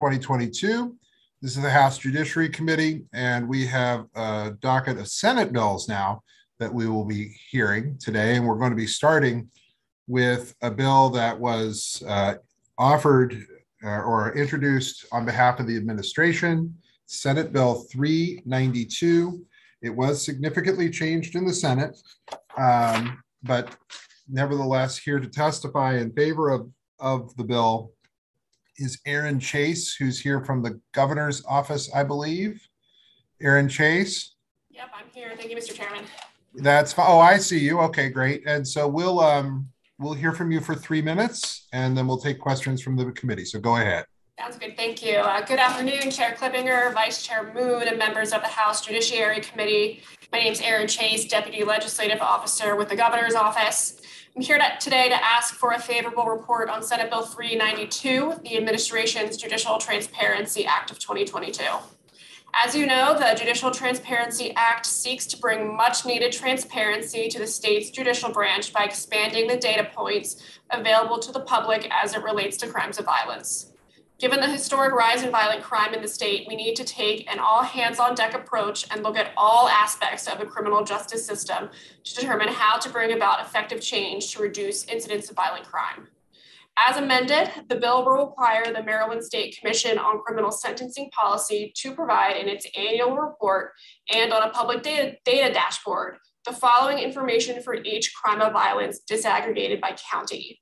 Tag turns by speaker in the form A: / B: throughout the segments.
A: 2022. This is the House Judiciary Committee, and we have a docket of Senate bills now that we will be hearing today. And we're going to be starting with a bill that was uh, offered uh, or introduced on behalf of the administration, Senate Bill 392. It was significantly changed in the Senate, um, but nevertheless, here to testify in favor of, of the bill is Aaron Chase, who's here from the governor's office, I believe. Aaron Chase.
B: Yep, I'm here. Thank you, Mr. Chairman.
A: That's fine. Oh, I see you. Okay, great. And so we'll um we'll hear from you for three minutes, and then we'll take questions from the committee. So go ahead.
B: Sounds good. Thank you. Uh, good afternoon, Chair Clippinger, Vice Chair Moon, and members of the House Judiciary Committee. My name is Aaron Chase, Deputy Legislative Officer with the Governor's Office. I'm here to, today to ask for a favorable report on Senate Bill 392, the administration's Judicial Transparency Act of 2022. As you know, the Judicial Transparency Act seeks to bring much needed transparency to the state's judicial branch by expanding the data points available to the public as it relates to crimes of violence. Given the historic rise in violent crime in the state, we need to take an all hands on deck approach and look at all aspects of the criminal justice system to determine how to bring about effective change to reduce incidents of violent crime. As amended, the bill will require the Maryland State Commission on Criminal Sentencing Policy to provide in its annual report and on a public data, data dashboard the following information for each crime of violence disaggregated by county.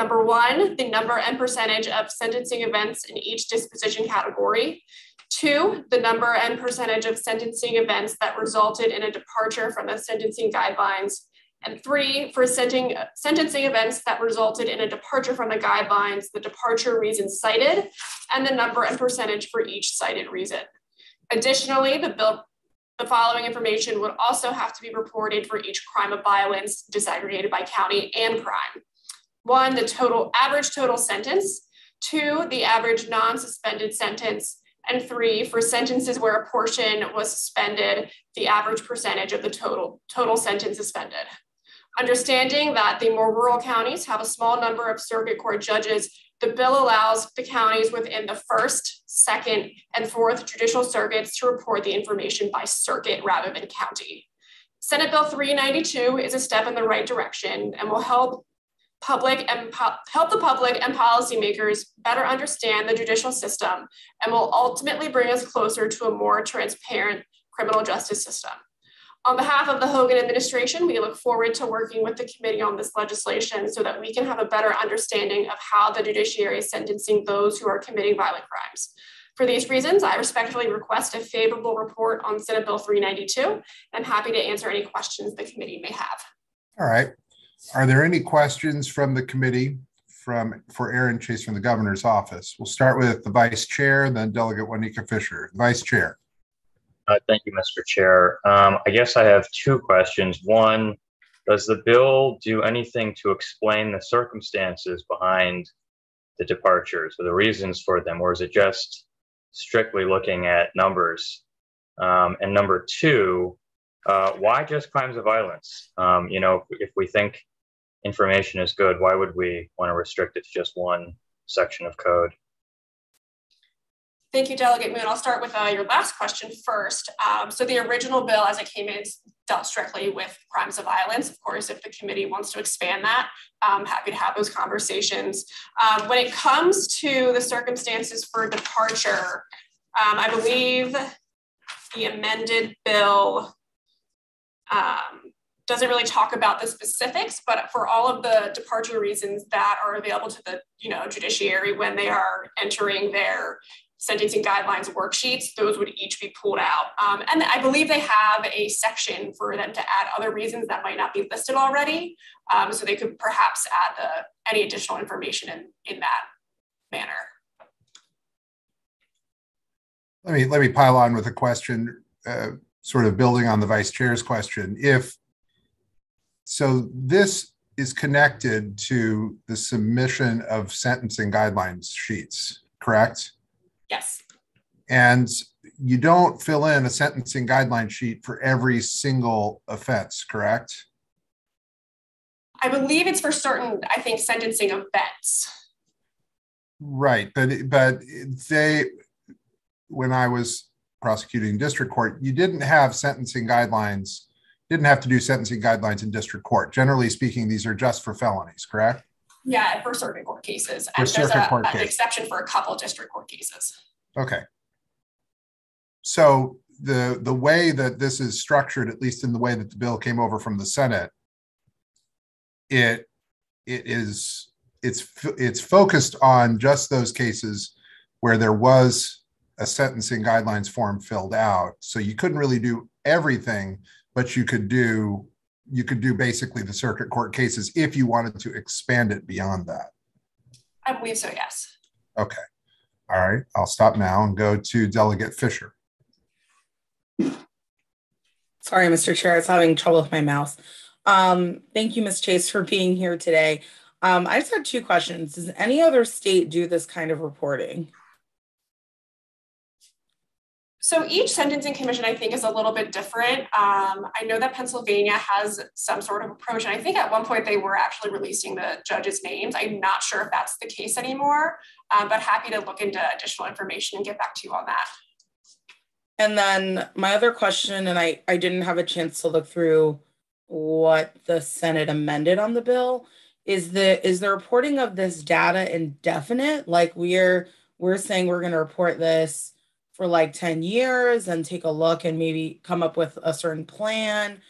B: Number one, the number and percentage of sentencing events in each disposition category. Two, the number and percentage of sentencing events that resulted in a departure from the sentencing guidelines. And three, for sentencing, sentencing events that resulted in a departure from the guidelines, the departure reason cited, and the number and percentage for each cited reason. Additionally, the bill the following information would also have to be reported for each crime of violence disaggregated by county and crime. One, the total average total sentence. Two, the average non-suspended sentence. And three, for sentences where a portion was suspended, the average percentage of the total, total sentence suspended. Understanding that the more rural counties have a small number of circuit court judges, the bill allows the counties within the first, second, and fourth judicial circuits to report the information by circuit rather than county. Senate Bill 392 is a step in the right direction and will help public and po- help the public and policymakers better understand the judicial system and will ultimately bring us closer to a more transparent criminal justice system. On behalf of the Hogan administration, we look forward to working with the committee on this legislation so that we can have a better understanding of how the judiciary is sentencing those who are committing violent crimes. For these reasons, I respectfully request a favorable report on Senate Bill 392. I'm happy to answer any questions the committee may have.
A: All right. Are there any questions from the committee from for Aaron Chase from the governor's office? We'll start with the vice chair, then Delegate Wanika Fisher. Vice chair.
C: Uh, thank you, Mr. Chair. Um, I guess I have two questions. One, does the bill do anything to explain the circumstances behind the departures or the reasons for them, or is it just strictly looking at numbers? Um, and number two, uh, why just crimes of violence? Um, you know, if, if we think information is good, why would we want to restrict it to just one section of code?
B: Thank you, Delegate Moon. I'll start with uh, your last question first. Um, so the original bill as it came in dealt strictly with crimes of violence. Of course, if the committee wants to expand that, I'm happy to have those conversations. Um, when it comes to the circumstances for departure, um, I believe the amended bill um, doesn't really talk about the specifics, but for all of the departure reasons that are available to the you know judiciary when they are entering their sentencing guidelines worksheets, those would each be pulled out. Um, and I believe they have a section for them to add other reasons that might not be listed already. Um, so they could perhaps add the, any additional information in, in that manner.
A: Let me let me pile on with a question. Uh, sort of building on the vice chair's question, if so, this is connected to the submission of sentencing guidelines sheets, correct?
B: Yes.
A: And you don't fill in a sentencing guideline sheet for every single offense, correct?
B: I believe it's for certain, I think, sentencing events.
A: Right, but but they, when I was prosecuting district court, you didn't have sentencing guidelines, didn't have to do sentencing guidelines in district court. Generally speaking, these are just for felonies, correct?
B: Yeah, for circuit court cases.
A: For
B: And there's
A: circuit
B: a,
A: court
B: an
A: case.
B: exception for a couple district court cases.
A: Okay. So the the way that this is structured, at least in the way that the bill came over from the Senate, it it is it's it's focused on just those cases where there was a sentencing guidelines form filled out. So you couldn't really do everything, but you could do you could do basically the circuit court cases if you wanted to expand it beyond that.
B: I believe so, yes.
A: Okay. All right. I'll stop now and go to Delegate Fisher.
D: Sorry, Mr. Chair, I was having trouble with my mouse. Um, thank you, Ms. Chase, for being here today. Um, I just had two questions. Does any other state do this kind of reporting?
B: So each sentencing commission, I think, is a little bit different. Um, I know that Pennsylvania has some sort of approach, and I think at one point they were actually releasing the judges' names. I'm not sure if that's the case anymore, um, but happy to look into additional information and get back to you on that.
D: And then my other question, and I, I didn't have a chance to look through what the Senate amended on the bill, is the is the reporting of this data indefinite? Like we're we're saying we're going to report this for like 10 years and take a look and maybe come up with a certain plan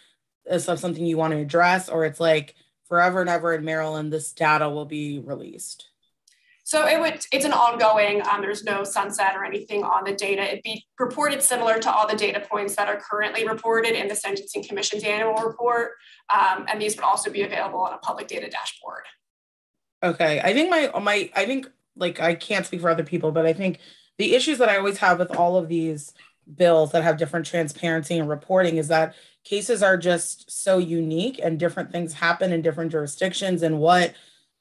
D: is of something you want to address, or it's like forever and ever in Maryland, this data will be released.
B: So it would it's an ongoing. Um, there's no sunset or anything on the data. It'd be reported similar to all the data points that are currently reported in the Sentencing Commission's annual report, um, and these would also be available on a public data dashboard.
D: Okay, I think my my I think like I can't speak for other people, but I think the issues that I always have with all of these bills that have different transparency and reporting is that cases are just so unique and different things happen in different jurisdictions and what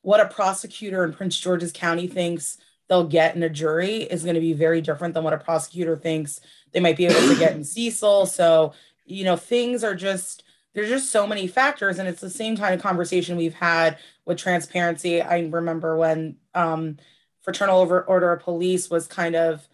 D: what a prosecutor in Prince George's County thinks they'll get in a jury is going to be very different than what a prosecutor thinks they might be able to get in Cecil. So, you know, things are just there's just so many factors and it's the same kind of conversation we've had with transparency. I remember when um, Fraternal Order of Police was kind of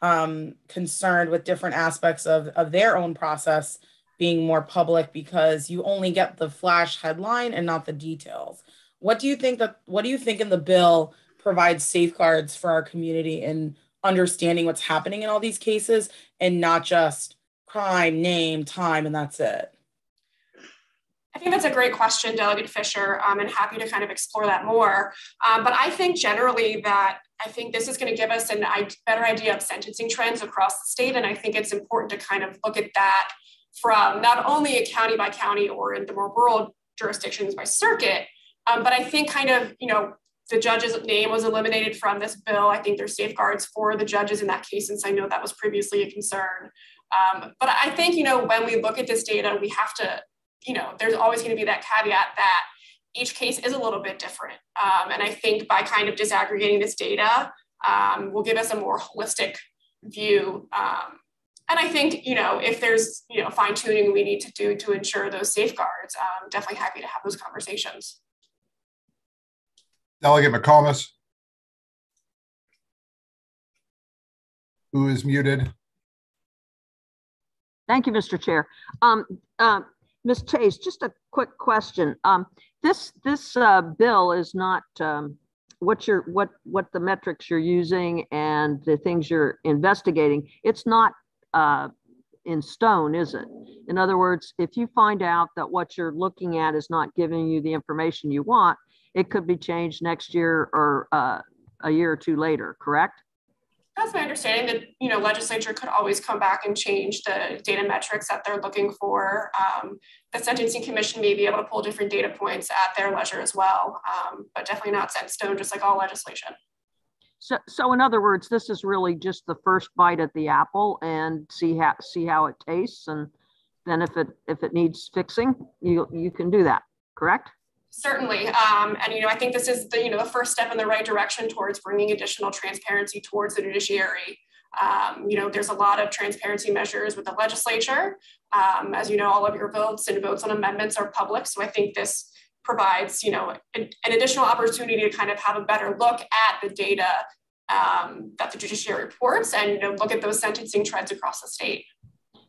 D: um, concerned with different aspects of, of their own process being more public because you only get the flash headline and not the details. What do you think that what do you think in the bill provides safeguards for our community in understanding what's happening in all these cases and not just crime, name, time, and that's it?
B: I think that's a great question, Delegate Fisher, um, and happy to kind of explore that more. Um, but I think generally that I think this is going to give us a better idea of sentencing trends across the state. And I think it's important to kind of look at that from not only a county by county or in the more rural jurisdictions by circuit, um, but I think kind of, you know, the judge's name was eliminated from this bill. I think there's safeguards for the judges in that case, since I know that was previously a concern. Um, but I think, you know, when we look at this data, we have to you know, there's always going to be that caveat that each case is a little bit different. Um, and I think by kind of disaggregating this data um, will give us a more holistic view. Um, and I think, you know, if there's, you know, fine tuning we need to do to ensure those safeguards, I'm definitely happy to have those conversations.
A: Delegate McComas. Who is muted?
E: Thank you, Mr. Chair. Um, uh, Ms. Chase, just a quick question. Um, this this uh, bill is not um, what you're what what the metrics you're using and the things you're investigating. It's not uh, in stone, is it? In other words, if you find out that what you're looking at is not giving you the information you want, it could be changed next year or uh, a year or two later. Correct?
B: That's my understanding that you know legislature could always come back and change the data metrics that they're looking for. Um, the sentencing commission may be able to pull different data points at their leisure as well, um, but definitely not set in stone, just like all legislation.
E: So, so in other words, this is really just the first bite at the apple, and see how see how it tastes, and then if it if it needs fixing, you you can do that. Correct?
B: Certainly, um, and you know, I think this is the you know the first step in the right direction towards bringing additional transparency towards the judiciary. Um, you know, there's a lot of transparency measures with the legislature. Um, as you know, all of your votes and votes on amendments are public, so I think this provides you know an, an additional opportunity to kind of have a better look at the data um, that the judiciary reports and you know, look at those sentencing trends across the state.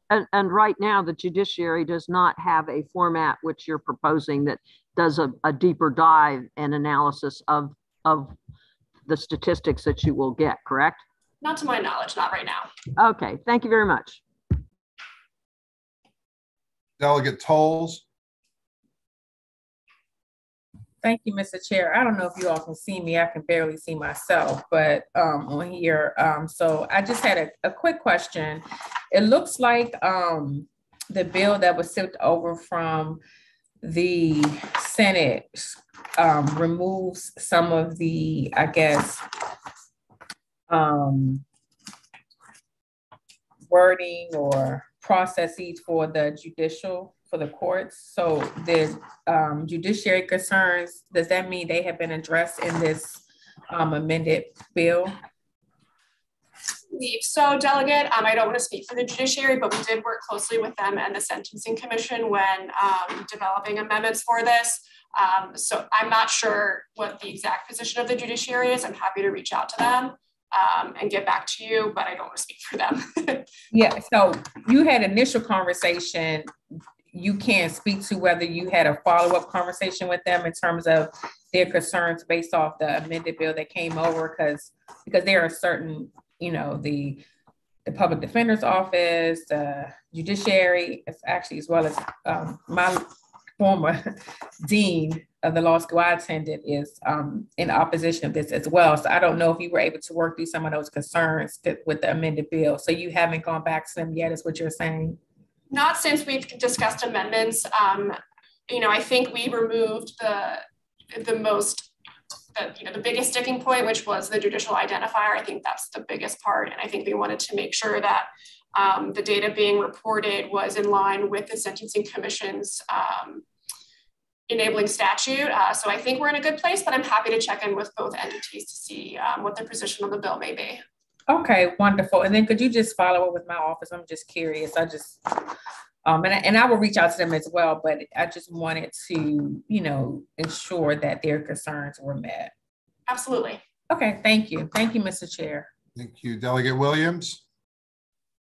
E: And, and right now, the judiciary does not have a format which you're proposing that does a, a deeper dive and analysis of, of the statistics that you will get, correct?
B: Not to my knowledge, not right now.
E: Okay, thank you very much.
A: Delegate Toles.
F: Thank you, Mr. Chair. I don't know if you all can see me. I can barely see myself, but um, on here. Um, so I just had a, a quick question. It looks like um, the bill that was sent over from the Senate um, removes some of the, I guess, um, wording or processes for the judicial for the courts. So the um, judiciary concerns, does that mean they have been addressed in this um, amended bill?
B: Leave so delegate, um, I don't want to speak for the judiciary, but we did work closely with them and the Sentencing Commission when um, developing amendments for this. Um, so I'm not sure what the exact position of the judiciary is. I'm happy to reach out to them um, and get back to you, but I don't want to speak for them.
F: yeah, so you had initial conversation. You can't speak to whether you had a follow-up conversation with them in terms of their concerns based off the amended bill that came over, because because there are certain, you know, the the public defender's office, the judiciary, actually as well as um, my former dean of the law school I attended is um, in opposition of this as well. So I don't know if you were able to work through some of those concerns with the amended bill. So you haven't gone back to them yet, is what you're saying?
B: Not since we've discussed amendments. Um, you know, I think we removed the the most, the, you know, the biggest sticking point, which was the judicial identifier. I think that's the biggest part, and I think we wanted to make sure that um, the data being reported was in line with the Sentencing Commission's um, enabling statute. Uh, so I think we're in a good place, but I'm happy to check in with both entities to see um, what their position on the bill may be.
F: Okay, wonderful. And then could you just follow up with my office? I'm just curious. I just, um, and, I, and I will reach out to them as well, but I just wanted to, you know, ensure that their concerns were met.
B: Absolutely.
F: Okay, thank you. Thank you, Mr. Chair.
A: Thank you. Delegate Williams.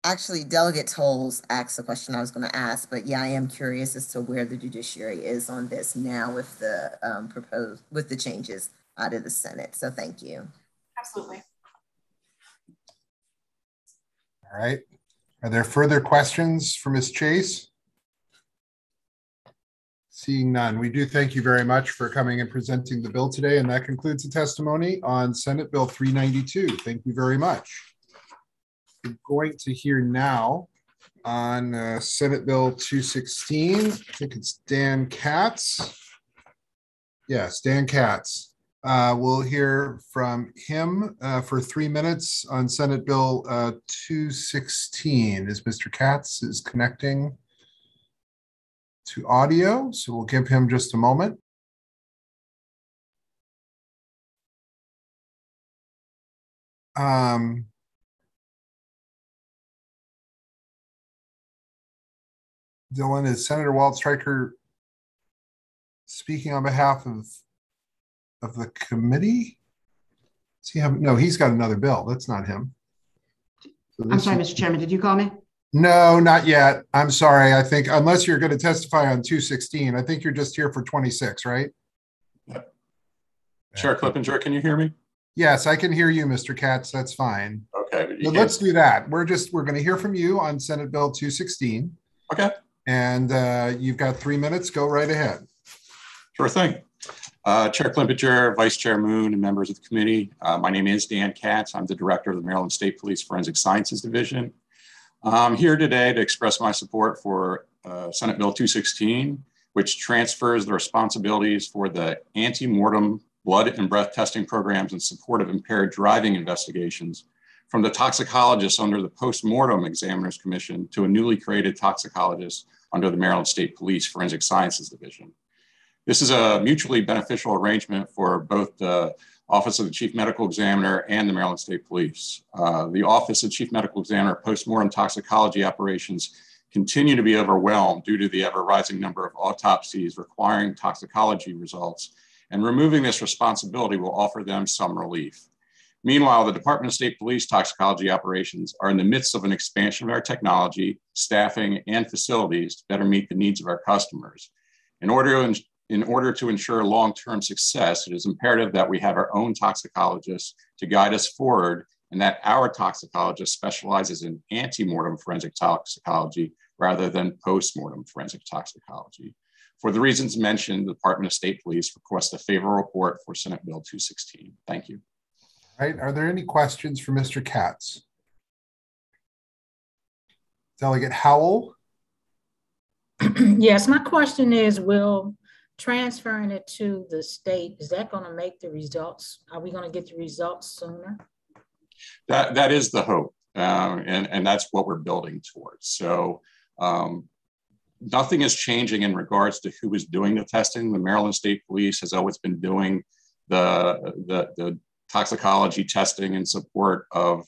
G: Actually, Delegate Toles asked the question I was going to ask, but yeah, I am curious as to where the judiciary is on this now with the um, proposed with the changes out of the Senate. So thank you.
B: Absolutely.
A: All right. Are there further questions for Ms. Chase? Seeing none, we do thank you very much for coming and presenting the bill today. And that concludes the testimony on Senate Bill 392. Thank you very much we're going to hear now on uh, Senate Bill 216. I think it's Dan Katz. Yes, Dan Katz. Uh, we'll hear from him uh, for three minutes on Senate Bill uh, 216. As Mr. Katz is connecting to audio, so we'll give him just a moment. Um, Dylan, is Senator Waldstreicher speaking on behalf of of the committee? Does he have no? He's got another bill. That's not him.
H: So I'm sorry, Mr. Chairman. Did you call me?
A: No, not yet. I'm sorry. I think unless you're going to testify on 216, I think you're just here for 26, right?
I: Yep. Chair Clippinger, can you hear me?
A: Yes, I can hear you, Mr. Katz. That's fine.
I: Okay.
A: let's do that. We're just we're going to hear from you on Senate Bill 216.
I: Okay
A: and uh, you've got three minutes. Go right ahead.
I: Sure thing. Uh, Chair Clippinger, Vice Chair Moon, and members of the committee. Uh, my name is Dan Katz. I'm the director of the Maryland State Police Forensic Sciences Division. I'm here today to express my support for uh, Senate Bill 216, which transfers the responsibilities for the ante-mortem blood and breath testing programs in support of impaired driving investigations from the toxicologists under the Post-Mortem Examiners Commission to a newly created toxicologist under the Maryland State Police Forensic Sciences Division. This is a mutually beneficial arrangement for both the Office of the Chief Medical Examiner and the Maryland State Police. Uh, the Office of Chief Medical Examiner post-mortem toxicology operations continue to be overwhelmed due to the ever rising number of autopsies requiring toxicology results, and removing this responsibility will offer them some relief. Meanwhile, the Department of State Police toxicology operations are in the midst of an expansion of our technology, staffing, and facilities to better meet the needs of our customers. In order to, in order to ensure long-term success, it is imperative that we have our own toxicologists to guide us forward and that our toxicologist specializes in ante-mortem forensic toxicology rather than post-mortem forensic toxicology. For the reasons mentioned, the Department of State Police requests a favorable report for Senate Bill 216. Thank you.
A: All right, are there any questions for Mr. Katz? Delegate Howell?
J: yes, my question is, will transferring it to the state, is that going to make the results? Are we going to get the results sooner?
I: That, that is the hope. Uh, and, and that's what we're building towards. So um, nothing is changing in regards to who is doing the testing. The Maryland State Police has always been doing the, the, the toxicology testing in support of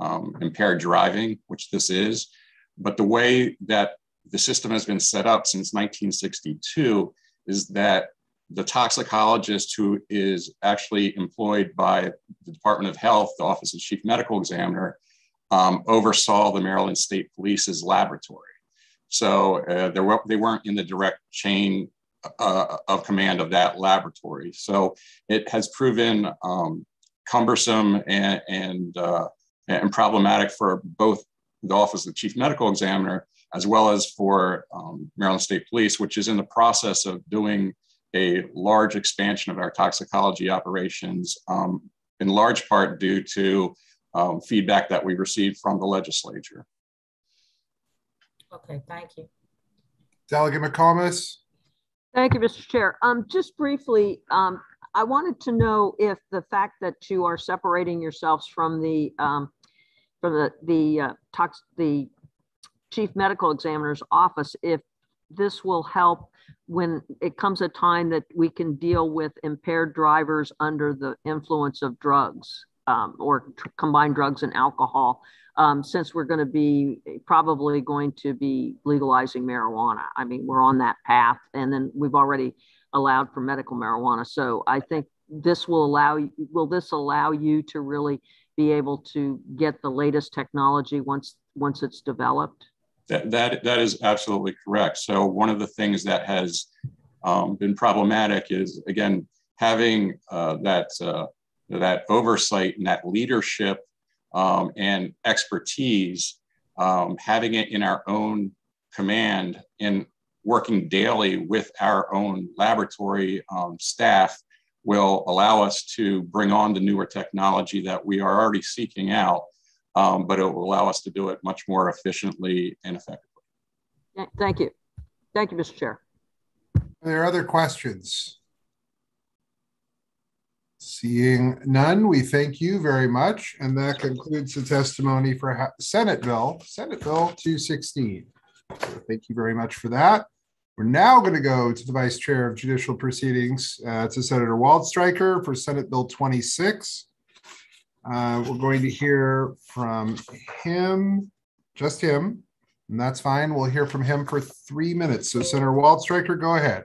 I: um, impaired driving, which this is. But the way that the system has been set up since 1962 is that the toxicologist who is actually employed by the Department of Health, the Office of Chief Medical Examiner, um, oversaw the Maryland State Police's laboratory. So uh, they, were, they weren't in the direct chain uh, of command of that laboratory. So it has proven um, cumbersome and, and, uh, and problematic for both the Office of the Chief Medical Examiner as well as for um, Maryland State Police, which is in the process of doing a large expansion of our toxicology operations, um, in large part due to um, feedback that we received from the legislature.
J: Okay, thank you.
A: Delegate McComas.
E: Thank you, Mr. Chair. Um, just briefly, um, I wanted to know if the fact that you are separating yourselves from the um, from the the uh, tox the chief medical examiner's office, if this will help when it comes a time that we can deal with impaired drivers under the influence of drugs um, or combined drugs and alcohol um, since we're going to be probably going to be legalizing marijuana. I mean, we're on that path, and then we've already allowed for medical marijuana. So I think this will allow will this allow you to really be able to get the latest technology once once it's developed?
I: That that that is absolutely correct. So one of the things that has um, been problematic is again having uh, that uh, that oversight and that leadership um, and expertise, um, having it in our own command and working daily with our own laboratory um, staff will allow us to bring on the newer technology that we are already seeking out, um, but it will allow us to do it much more efficiently and effectively.
E: Thank you. Thank you, Mr. Chair.
A: Are there other questions? Seeing none, we thank you very much. And that concludes the testimony for Senate Bill, Senate Bill 216. So thank you very much for that. We're now going to go to the Vice Chair of Judicial Proceedings, uh, to Senator Waldstreicher for Senate Bill 26. Uh, we're going to hear from him, just him, and that's fine. We'll hear from him for three minutes. So Senator Waldstreicher, go ahead.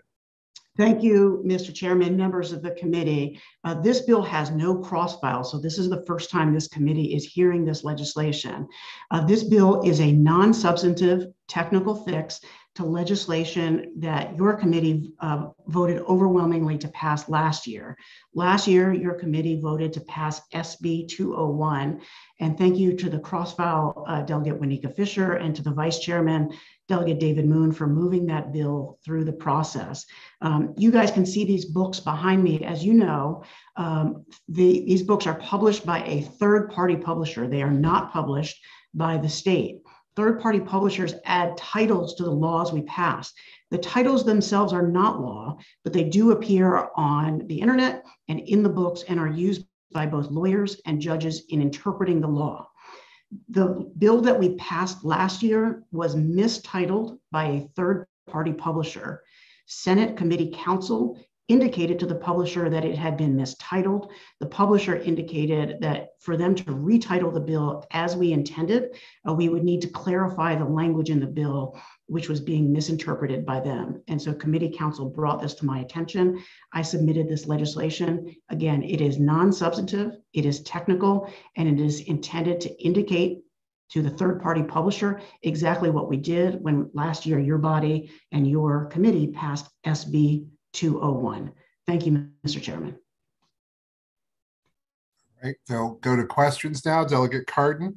H: Thank you, Mr. Chairman, members of the committee. Uh, this bill has no cross file, so this is the first time this committee is hearing this legislation. Uh, this bill is a non-substantive technical fix to legislation that your committee uh, voted overwhelmingly to pass last year. Last year, your committee voted to pass SB 201. And thank you to the cross-file uh, Delegate Wanika Fisher and to the Vice Chairman, Delegate David Moon, for moving that bill through the process. Um, you guys can see these books behind me. As you know, um, the, these books are published by a third-party publisher. They are not published by the state. Third party publishers add titles to the laws we pass. The titles themselves are not law, but they do appear on the internet and in the books and are used by both lawyers and judges in interpreting the law. The bill that we passed last year was mistitled by a third party publisher. Senate Committee Counsel indicated to the publisher that it had been mistitled. The publisher indicated that for them to retitle the bill as we intended, uh, we would need to clarify the language in the bill, which was being misinterpreted by them. And so committee counsel brought this to my attention. I submitted this legislation. Again, it is non-substantive, it is technical, and it is intended to indicate to the third party publisher exactly what we did when last year your body and your committee passed SB 201. Thank you, Mr. Chairman.
A: All right, they'll go to questions now. Delegate Cardin.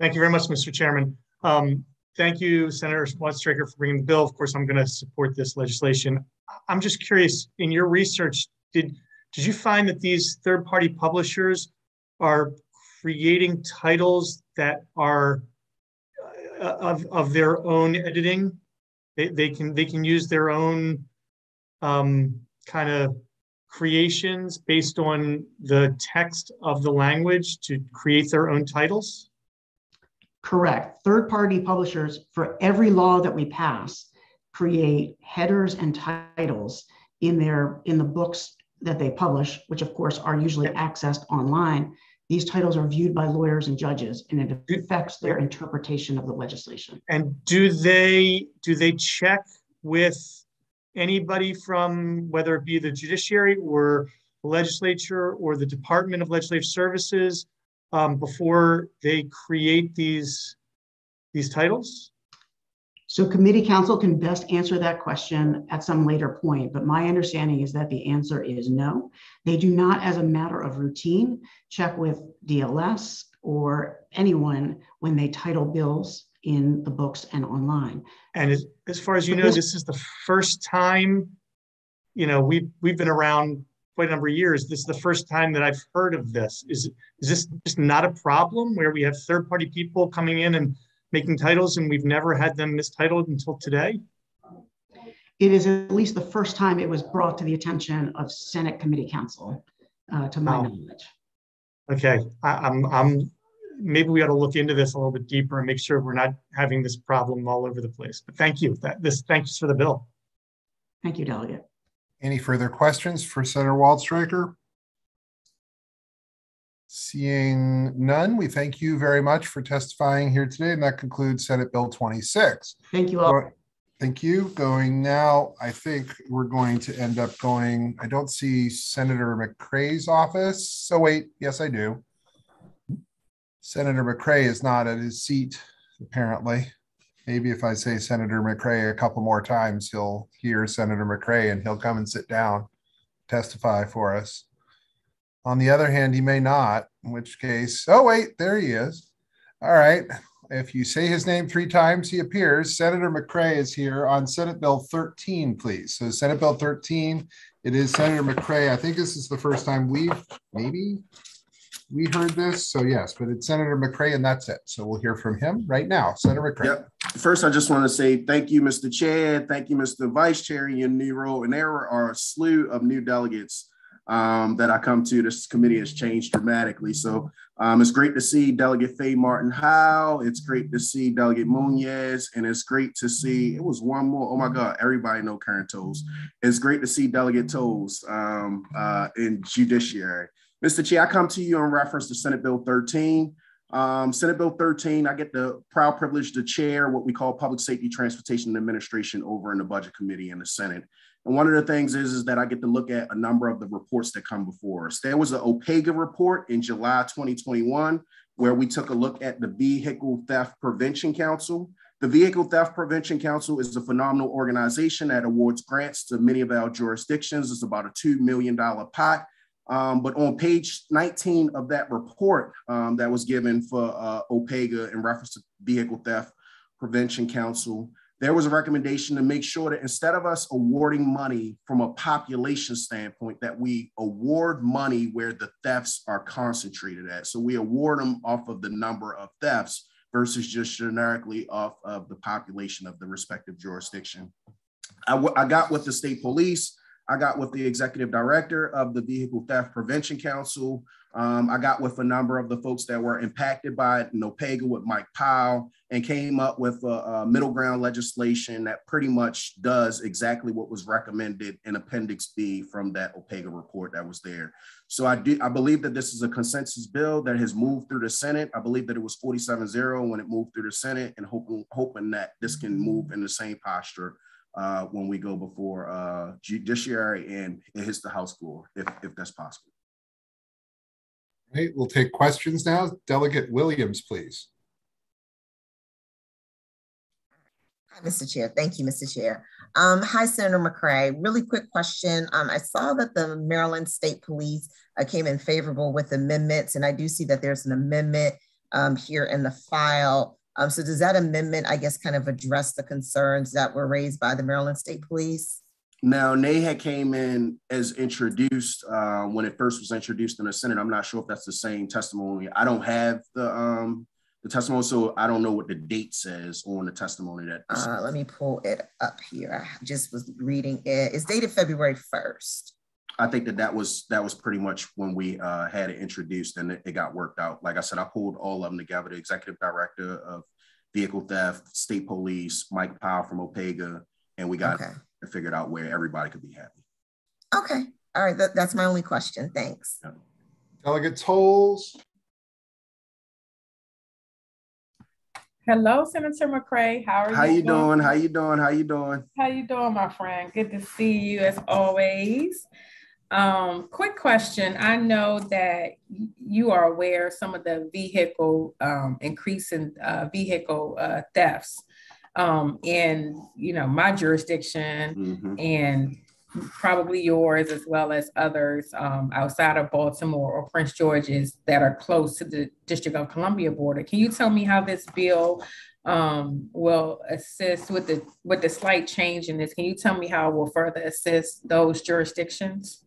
K: Thank you very much, Mr. Chairman. Um, thank you, Senator Waldstreicher, for bringing the bill. Of course, I'm going to support this legislation. I'm just curious, in your research, did did you find that these third-party publishers are creating titles that are uh, of, of their own editing? They, they can they can use their own um, kind of creations based on the text of the language to create their own titles?
H: Correct. Third party publishers, for every law that we pass, create headers and titles in their in the books that they publish, which of course are usually accessed online. These titles are viewed by lawyers and judges, and it affects their interpretation of the legislation.
K: And do they do they check with anybody from whether it be the judiciary or legislature or the Department of Legislative Services um, before they create these these titles?
H: So committee counsel can best answer that question at some later point, but my understanding is that the answer is no. They do not, as a matter of routine, check with DLS or anyone when they title bills in the books and online.
K: And as, as far as you know, this, this is the first time, you know, we've we've been around quite a number of years. This is the first time that I've heard of this. Is is this just not a problem where we have third party people coming in and making titles and we've never had them mistitled until today?
H: It is at least the first time it was brought to the attention of Senate Committee Counsel, uh, to my oh. knowledge.
K: Okay, I, I'm I'm maybe we ought to look into this a little bit deeper and make sure we're not having this problem all over the place. But thank you. That this thanks for the bill.
H: Thank you, Delegate.
A: Any further questions for Senator Waldstreicher? Seeing none, we thank you very much for testifying here today, and that concludes Senate Bill 26.
H: Thank you all.
A: Thank you. Going now, I think we're going to end up going. I don't see Senator McCray's office. So wait, yes, I do. Senator McCray is not at his seat, apparently. Maybe if I say Senator McCray a couple more times, he'll hear Senator McCray and he'll come and sit down, testify for us. On the other hand, he may not, in which case, oh, wait, there he is. All right. If you say his name three times, he appears. Senator McCray is here on Senate Bill 13, please. So, Senate Bill 13, it is Senator McCray. I think this is the first time we've maybe we heard this. So yes, but it's Senator McCray and that's it. So we'll hear from him right now. Senator McCray. Yep.
L: First, I just want to say thank you, Mr. Chair. Thank you, Mr. Vice Chair, in your new role. And there are a slew of new delegates um, that I come to. This committee has changed dramatically. So um, it's great to see Delegate Faye Martin Howell. It's great to see Delegate Muñez. And it's great to see, it was one more. Oh my God, everybody know Karen Toles. It's great to see Delegate Toles um, uh, in Judiciary. Mr. Chair, I come to you in reference to Senate Bill 13. Um, Senate Bill 13, I get the proud privilege to chair what we call Public Safety Transportation Administration over in the Budget Committee in the Senate. And one of the things is, is that I get to look at a number of the reports that come before us. There was an OPEGA report in July 2021 where we took a look at the Vehicle Theft Prevention Council. The Vehicle Theft Prevention Council is a phenomenal organization that awards grants to many of our jurisdictions. It's about a $2 million pot um, but on page 19 of that report um, that was given for uh, OPEGA in reference to Vehicle Theft Prevention Council, there was a recommendation to make sure that instead of us awarding money from a population standpoint, that we award money where the thefts are concentrated at. So we award them off of the number of thefts versus just generically off of the population of the respective jurisdiction. I, I got with the state police I got with the executive director of the Vehicle Theft Prevention Council. Um, I got with a number of the folks that were impacted by it in Opega with Mike Powell and came up with a, a, middle ground legislation that pretty much does exactly what was recommended in Appendix B from that Opega report that was there. So I do I believe that this is a consensus bill that has moved through the Senate. I believe that it was 47-0 when it moved through the Senate and hoping hoping that this can move in the same posture uh, when we go before uh, judiciary and it hits the House floor, if, if that's possible.
A: All right, we'll take questions now. Delegate Williams, please.
G: Hi, Mr. Chair. Thank you, Mr. Chair. Um, hi, Senator McCray. Really quick question. Um, I saw that the Maryland State Police uh, came in favorable with amendments, and I do see that there's an amendment um, here in the file. Um, so does that amendment, I guess, kind of address the concerns that were raised by the Maryland State Police?
L: Now, NAHAD came in as introduced uh, when it first was introduced in the Senate. I'm not sure if that's the same testimony. I don't have the um, the testimony, so I don't know what the date says on the testimony that.
G: Uh, let me pull it up here. I just was reading it. It's dated February 1st.
L: I think that that was that was pretty much when we uh, had it introduced and it, it, got worked out. Like I said, I pulled all of them together. The executive director of vehicle theft, state police, Mike Powell from Opega, and we got okay and figured out where everybody could be happy.
G: Okay. All right. That, that's my only question. Thanks. Yeah.
A: Delegate Toles.
F: Hello, Senator McCray. How are
L: How you doing? How you doing? How you doing?
F: How you doing, my friend? Good to see you as always. Um, quick question. I know that you are aware of some of the vehicle um, increase in uh, vehicle uh, thefts um, in you know my jurisdiction mm-hmm. and probably yours as well as others um, outside of Baltimore or Prince George's that are close to the District of Columbia border. Can you tell me how this bill um, will assist with the with the slight change in this? Can you tell me how it will further assist those jurisdictions?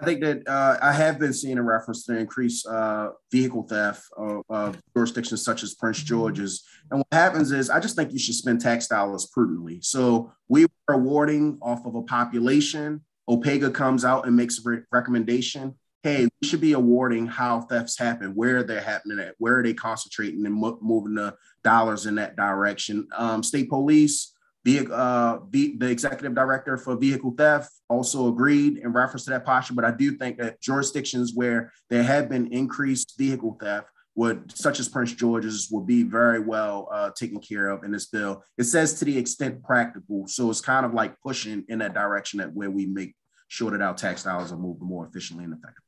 L: I think that uh, I have been seeing a reference to increase uh, vehicle theft of, of, jurisdictions such as Prince George's. And what happens is, I just think you should spend tax dollars prudently. So we are awarding off of a population. Opega comes out and makes a re- recommendation. Hey, we should be awarding how thefts happen, where they're happening at, where are they concentrating and mo- moving the dollars in that direction. Um, state police, uh, the executive director for vehicle theft also agreed in reference to that posture. But I do think that jurisdictions where there have been increased vehicle theft would, such as Prince George's, will be very well uh, taken care of in this bill. It says to the extent practical, so it's kind of like pushing in that direction that where we make sure that our tax dollars are moved more efficiently and effectively.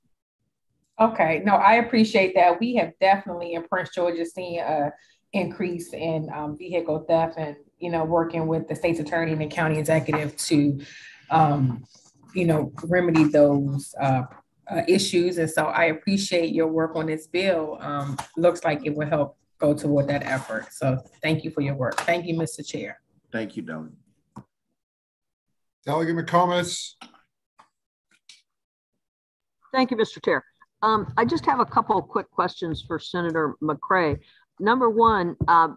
F: Okay, no, I appreciate that. We have definitely in Prince George's seen a increase in um, vehicle theft and you know, working with the state's attorney and the county executive to, um, you know, remedy those uh, uh, issues. And so I appreciate your work on this bill. Um, looks like it will help go toward that effort. So thank you for your work. Thank you, Mr. Chair.
L: Thank you, Delegate.
A: Delegate McComas.
E: Thank you, Mr. Chair. Um, I just have a couple of quick questions for Senator McCray. Number one, uh,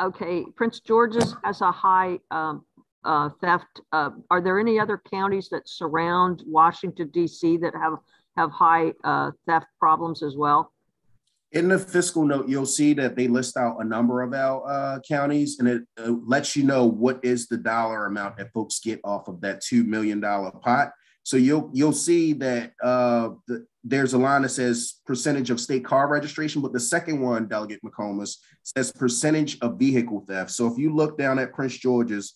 E: okay, Prince George's has a high um, uh, theft. Uh, are there any other counties that surround Washington D.C. that have have high uh, theft problems as well?
L: In the fiscal note, you'll see that they list out a number of our uh, counties, and it uh, lets you know what is the dollar amount that folks get off of that two million dollar pot. So you'll you'll see that uh, the, there's a line that says percentage of state car registration, but the second one, Delegate McComas, says percentage of vehicle theft. So if you look down at Prince George's,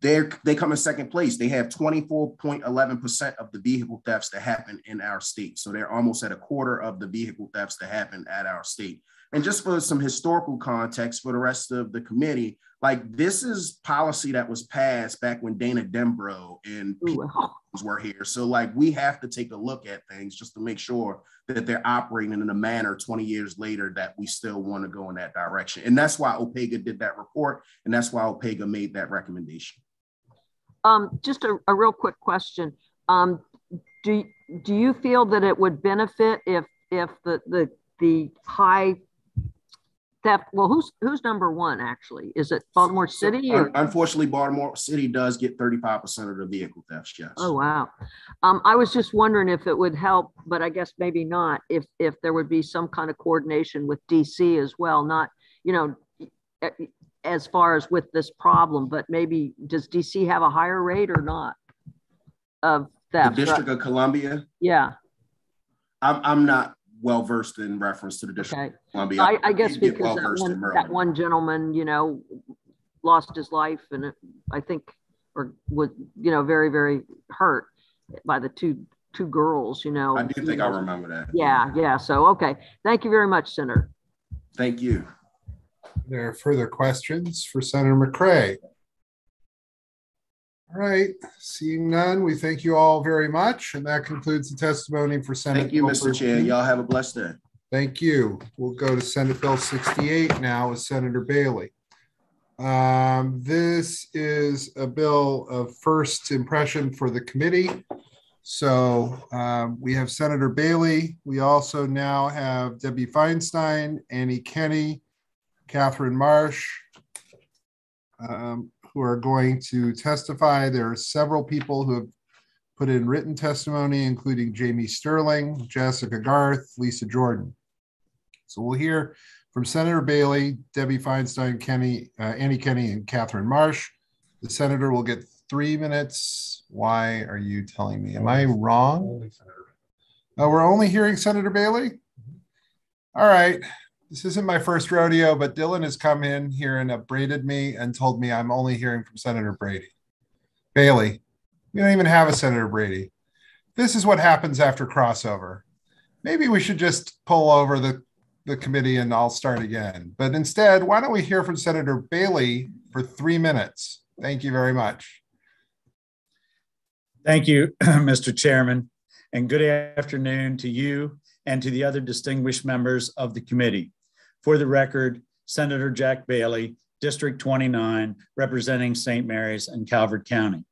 L: they they come in second place. They have 24.11% of the vehicle thefts that happen in our state. So they're almost at a quarter of the vehicle thefts that happen at our state. And just for some historical context for the rest of the committee, like this is policy that was passed back when Dana Dembrow and people were here. So like we have to take a look at things just to make sure that they're operating in a manner 20 years later that we still want to go in that direction. And that's why Opega did that report, and that's why Opega made that recommendation.
E: Um, just a, a real quick question. Um, do, do you feel that it would benefit if if the the the high theft. Well, who's who's number one actually? Is it Baltimore City? Or?
L: Unfortunately, Baltimore City does get 35% of the vehicle thefts, yes.
E: Oh wow. Um, I was just wondering if it would help, but I guess maybe not. If if there would be some kind of coordination with DC as well, not you know, as far as with this problem, but maybe does DC have a higher rate or not of theft?
L: The District of Columbia.
E: Yeah.
L: I'm I'm not well versed in reference to the District
E: Okay.
L: of Columbia.
E: I, I guess because that
L: well-versed in
E: one, that one gentleman, you know, lost his life and it, I think, or was, you know, very, very hurt by the two, two girls, you know.
L: I do think I remember that.
E: Yeah, yeah. So, okay. Thank you very much, Senator.
L: Thank you.
A: There are further questions for Senator McCray. All right, seeing none, we thank you all very much, and that concludes the testimony for Senate.
L: Thank you,
A: Bill
L: Mr. Chair. Y'all have a blessed day.
A: Thank you. We'll go to Senate Bill 68 now with Senator Bailey. Um, This is a bill of first impression for the committee. So um, we have Senator Bailey. We also now have Debbie Feinstein, Annie Kenny, Catherine Marsh, um, who are going to testify. There are several people who have put in written testimony, including Jamie Sterling, Jessica Garth, Lisa Jordan. So we'll hear from Senator Bailey, Debbie Feinstein, Kenny, uh, Annie Kenny, and Catherine Marsh. The senator will get three minutes. Why are you telling me? Am I wrong? Uh, we're only hearing Senator Bailey? All right. This isn't my first rodeo, but Dylan has come in here and upbraided me and told me I'm only hearing from Senator Brady. Bailey, we don't even have a Senator Brady. This is what happens after crossover. Maybe we should just pull over the, the committee and I'll start again. But instead, why don't we hear from Senator Bailey for three minutes? Thank you very much.
M: Thank you, Mr. Chairman, and good afternoon to you and to the other distinguished members of the committee. For the record, Senator Jack Bailey, District 29, representing St. Mary's and Calvert County.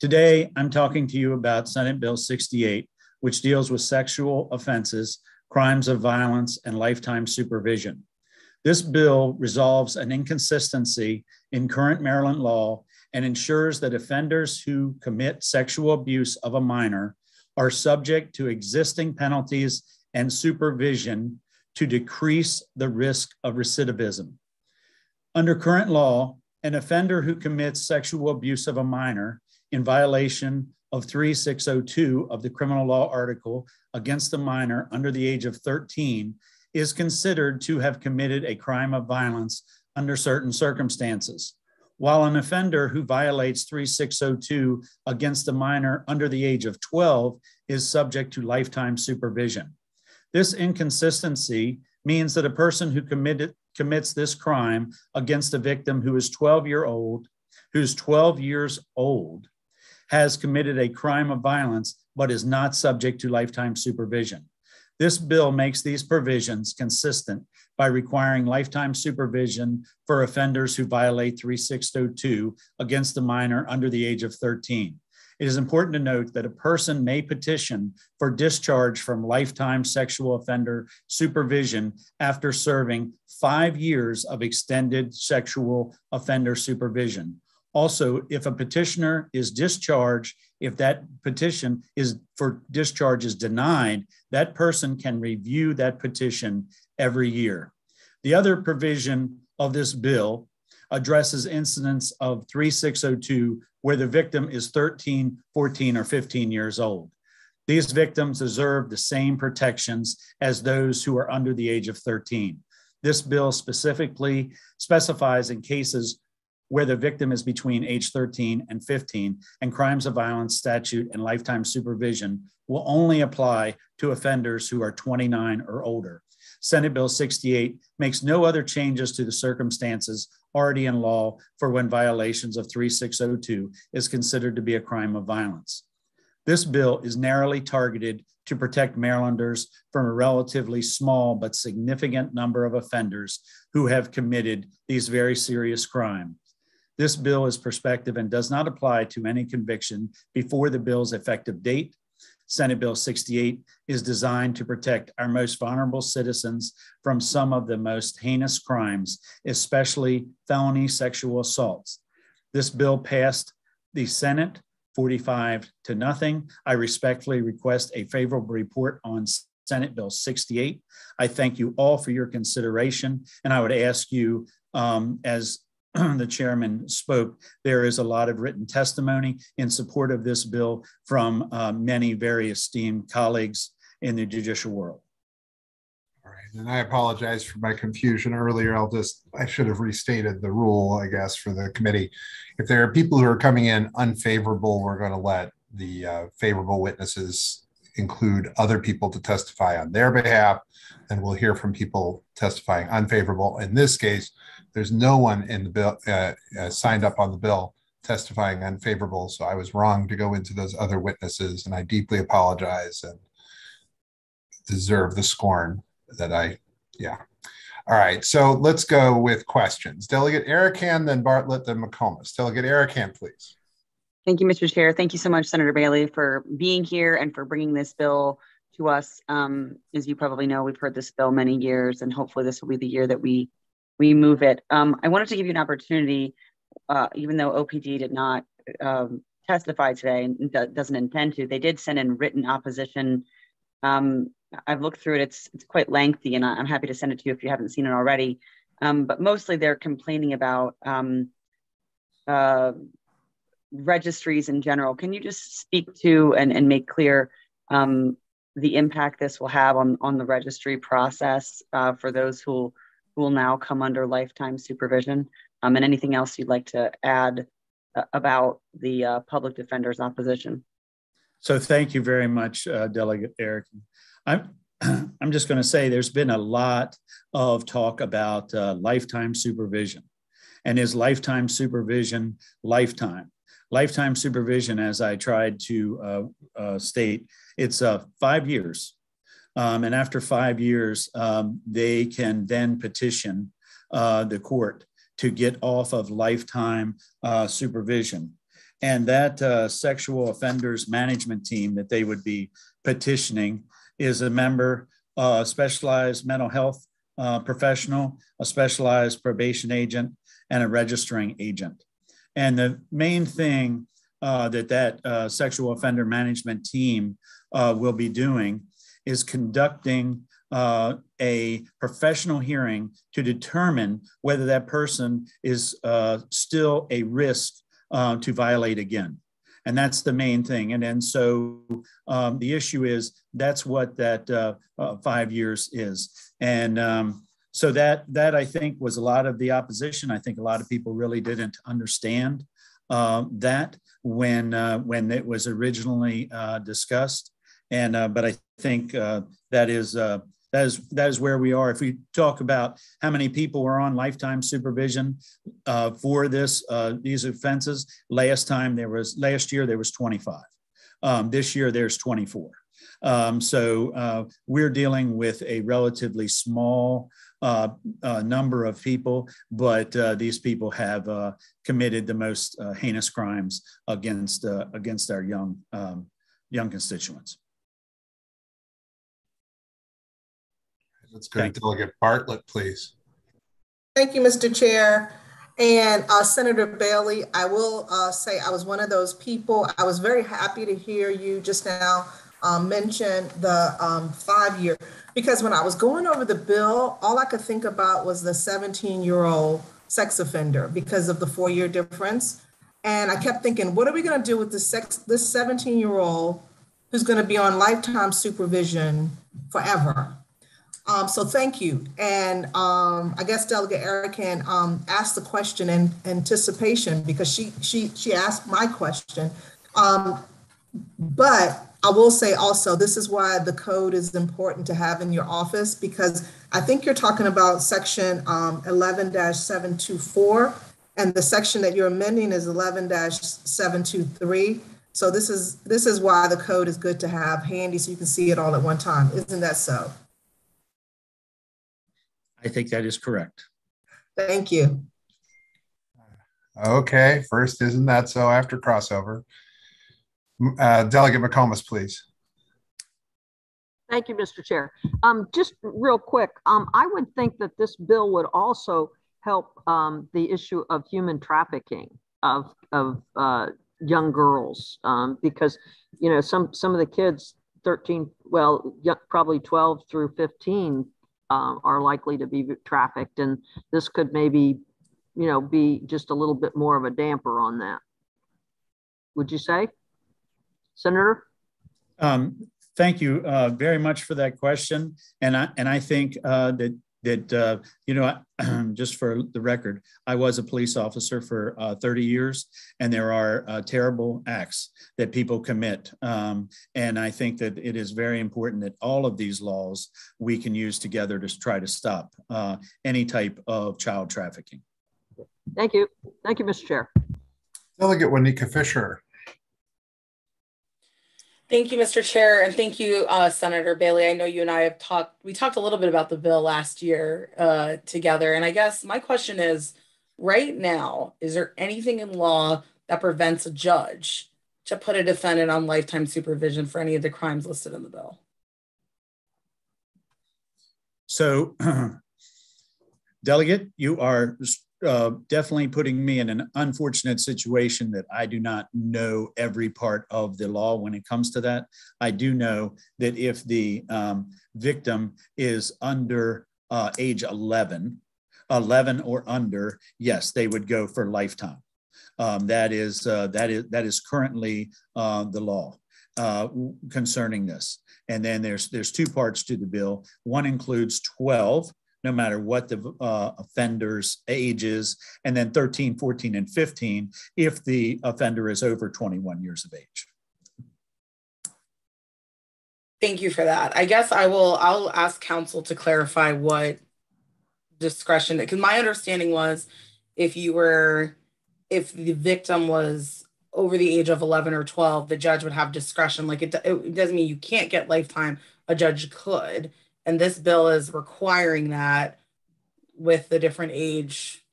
M: Today, I'm talking to you about Senate Bill 68, which deals with sexual offenses, crimes of violence, and lifetime supervision. This bill resolves an inconsistency in current Maryland law and ensures that offenders who commit sexual abuse of a minor are subject to existing penalties and supervision to decrease the risk of recidivism. Under current law, an offender who commits sexual abuse of a minor in violation of 3602 of the criminal law article against a minor under the age of 13 is considered to have committed a crime of violence under certain circumstances while an offender who violates 3602 against a minor under the age of 12 is subject to lifetime supervision. This inconsistency means that a person who committed, commits this crime against a victim who is 12 year old, who's 12 years old, has committed a crime of violence but is not subject to lifetime supervision. This bill makes these provisions consistent by requiring lifetime supervision for offenders who violate 3602 against a minor under the age of 13. It is important to note that a person may petition for discharge from lifetime sexual offender supervision after serving five years of extended sexual offender supervision. Also, if a petitioner is discharged, if that petition is for discharge is denied, that person can review that petition every year. The other provision of this bill addresses incidents of 3602 where the victim is 13, 14, or 15 years old. These victims deserve the same protections as those who are under the age of 13. This bill specifically specifies in cases where the victim is between age 13 and 15, and crimes of violence statute and lifetime supervision will only apply to offenders who are 29 or older. Senate Bill 68 makes no other changes to the circumstances already in law for when violations of 3602 is considered to be a crime of violence. This bill is narrowly targeted to protect Marylanders from a relatively small but significant number of offenders who have committed these very serious crimes. This bill is prospective and does not apply to any conviction before the bill's effective date. Senate Bill 68 is designed to protect our most vulnerable citizens from some of the most heinous crimes, especially felony sexual assaults. This bill passed the Senate 45 to nothing. I respectfully request a favorable report on Senate Bill 68. I thank you all for your consideration, and I would ask you, um, as the chairman spoke, there is a lot of written testimony in support of this bill from uh, many very esteemed colleagues in the judicial world.
A: All right, and I apologize for my confusion earlier. I'll just, I should have restated the rule, I guess, for the committee. If there are people who are coming in unfavorable, we're going to let the uh, favorable witnesses include other people to testify on their behalf, and we'll hear from people testifying unfavorable. In this case, there's no one in the bill uh, uh, signed up on the bill testifying unfavorable. So I was wrong to go into those other witnesses, and I deeply apologize and deserve the scorn that I, yeah. All right, so let's go with questions. Delegate Arikan, then Bartlett, then McComas. Delegate Arikan, please.
N: Thank you, Mr. Chair. Thank you so much, Senator Bailey, for being here and for bringing this bill to us. Um, as you probably know, we've heard this bill many years, and hopefully this will be the year that we we move it. Um, I wanted to give you an opportunity, uh, even though OPD did not um, testify today and doesn't intend to, they did send in written opposition. Um, I've looked through it, it's, it's quite lengthy, and I'm happy to send it to you if you haven't seen it already. Um, but mostly they're complaining about um, uh, registries in general. Can you just speak to and, and make clear um, the impact this will have on, on the registry process uh, for those who will now come under lifetime supervision. Um, and anything else you'd like to add uh, about the uh, public defender's opposition?
M: So thank you very much, uh, Delegate Eric. I'm, I'm just going to say there's been a lot of talk about uh, lifetime supervision. And is lifetime supervision lifetime? Lifetime supervision, as I tried to uh, uh, state, it's five years um, and after five years, um, they can then petition uh, the court to get off of lifetime uh, supervision. And that uh, sexual offenders management team that they would be petitioning is a member, uh, specialized mental health uh, professional, a specialized probation agent, and a registering agent. And the main thing uh, that that uh, sexual offender management team uh, will be doing is conducting uh, a professional hearing to determine whether that person is uh, still a risk uh, to violate again. And that's the main thing. And then so um, the issue is that's what that five years is. And um, so that that I think was a lot of the opposition. I think a lot of people really didn't understand uh, that when when it was originally discussed. And uh, but I think uh, that is uh, that is that is where we are. If we talk about how many people were on lifetime supervision uh, for this uh, these offenses, last time there was last year there was 25. Um, this year there's 24. Um, so uh, we're dealing with a relatively small uh, uh, number of people, but uh, these people have committed the most heinous crimes against against our young um, young constituents.
A: Let's go to Delegate Bartlett, please.
O: Thank you, Mr. Chair. And uh, Senator Bailey, I will uh, say I was one of those people. I was very happy to hear you just now um, mention the um, five year, because when I was going over the bill, all I could think about was the 17 year old sex offender because of the four year difference. And I kept thinking, what are we going to do with this sex, this 17 year old who's going to be on lifetime supervision forever? Um, so thank you. And um, I guess Delegate Arikan um, asked the question in anticipation because she she she asked my question. Um, but I will say also, this is why the code is important to have in your office because I think you're talking about section 11-724 um, and the section that you're amending is 11-723. So this is this is why the code is good to have handy so you can see it all at one time. Isn't that so?
M: I think that is correct.
O: Thank you.
A: Okay, first, isn't that so after crossover? Uh, Delegate McComas, please.
E: Thank you, Mr. Chair. Um, just real quick, um, I would think that this bill would also help um, the issue of human trafficking of of uh, young girls um, because you know some some of the kids 13 well probably 12 through 15 um, are likely to be trafficked and this could maybe you know be just a little bit more of a damper on that would you say senator?
M: Um, thank you uh, very much for that question. And i and i think uh, that that uh, you know just for the record i was a police officer for uh, 30 years and there are uh, terrible acts that people commit. Um, and i think that it is very important that all of these laws we can use together to try to stop uh, any type of child trafficking.
E: Thank you. Thank you mr chair.
A: Delegate Wanika fisher
D: Thank you, Mr. Chair, and thank you, uh, Senator Bailey. I know you and I have talked, we talked a little bit about the bill last year uh, together. And I guess my question is right now, is there anything in law that prevents a judge to put a defendant on lifetime supervision for any of the crimes listed in the bill?
M: So, Delegate, you are uh, definitely putting me in an unfortunate situation that I do not know every part of the law when it comes to that. I do know that if the um, victim is under uh, age 11, 11 or under, yes, they would go for lifetime. Um, that is uh, that is that is currently uh, the law uh, concerning this. And then there's there's two parts to the bill. One includes 12 no matter what the uh, offender's age is, and then 13, 14, and 15 if the offender is over 21 years of age.
D: Thank you for that. I guess I will I'll ask counsel to clarify what discretion because my understanding was if you were if the victim was over the age of 11 or 12 the judge would have discretion like it, it doesn't mean you can't get lifetime a judge could and this bill is requiring that with the different age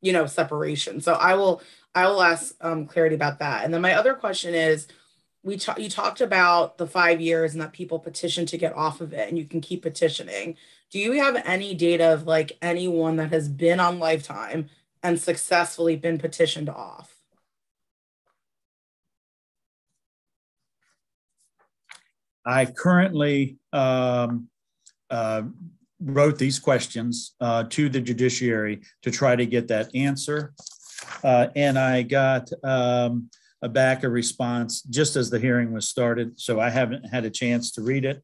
D: you know separation. So i will i will ask um, clarity about that. And then my other question is we ta- you talked about the five years and that people petition to get off of it and you can keep petitioning. Do you have any data of like anyone that has been on lifetime and successfully been petitioned off?
M: I currently um, wrote these questions uh, to the judiciary to try to get that answer. Uh, and I got um, a back a response just as the hearing was started. So I haven't had a chance to read it.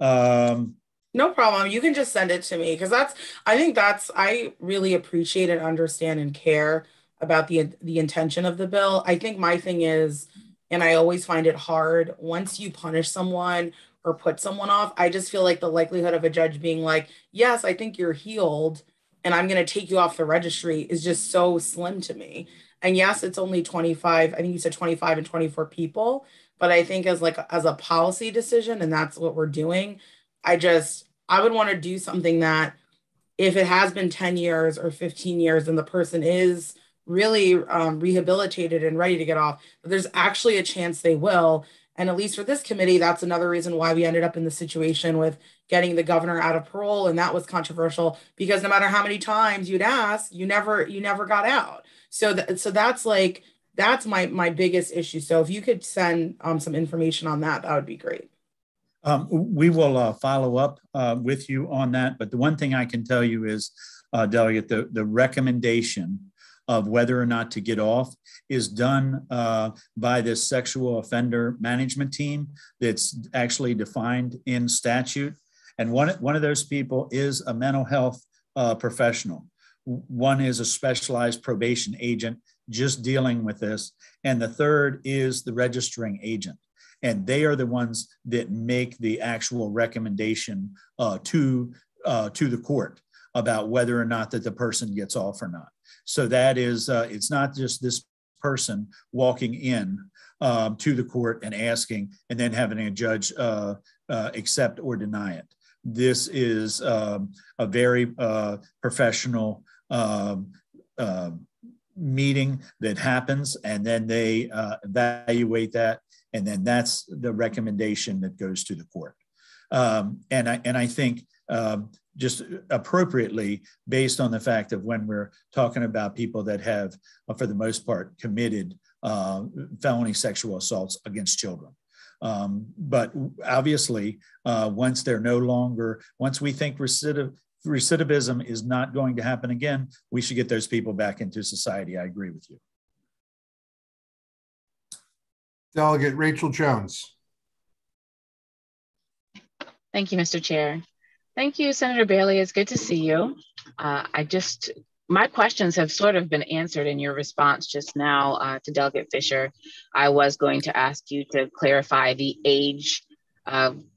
M: Um,
D: no problem. You can just send it to me because that's, I think that's, I really appreciate and understand and care about the, the intention of the bill. I think my thing is, and I always find it hard once you punish someone or put someone off, I just feel like the likelihood of a judge being like, yes, I think you're healed and I'm going to take you off the registry is just so slim to me. And yes, it's only 25, I think you said 25 and 24 people, but I think as like as a policy decision and that's what we're doing, I just I would want to do something that if it has been 10 years or 15 years and the person is really um, rehabilitated and ready to get off, there's actually a chance they will and at least for this committee, that's another reason why we ended up in the situation with getting the governor out of parole. And that was controversial because no matter how many times you'd ask, you never, you never got out. So, th- so that's like, that's my, my biggest issue. So if you could send um, some information on that, that would be great.
M: Um, we will uh, follow up uh, with you on that. But the one thing I can tell you is, uh, Delegate, the, the recommendation of whether or not to get off is done uh, by this sexual offender management team that's actually defined in statute. And one, one of those people is a mental health uh, professional. One is a specialized probation agent just dealing with this. And the third is the registering agent. And they are the ones that make the actual recommendation uh, to, uh, to the court about whether or not that the person gets off or not. So that is, uh, it's not just this person walking in um, to the court and asking, and then having a judge uh, uh, accept or deny it. This is um, a very uh, professional um, um, meeting that happens, and then they uh, evaluate that, and then that's the recommendation that goes to the court. Um, and I and I think um, just appropriately based on the fact of when we're talking about people that have, uh, for the most part, committed uh, felony sexual assaults against children. Um, but obviously, uh, once they're no longer, once we think recidiv recidivism is not going to happen again, we should get those people back into society. I agree with you.
A: Delegate Rachel Jones.
P: Thank you, Mr. Chair. Thank you, Senator Bailey. It's good to see you. Uh, I just, my questions have sort of been answered in your response just now uh, to Delegate Fisher. I was going to ask you to clarify the age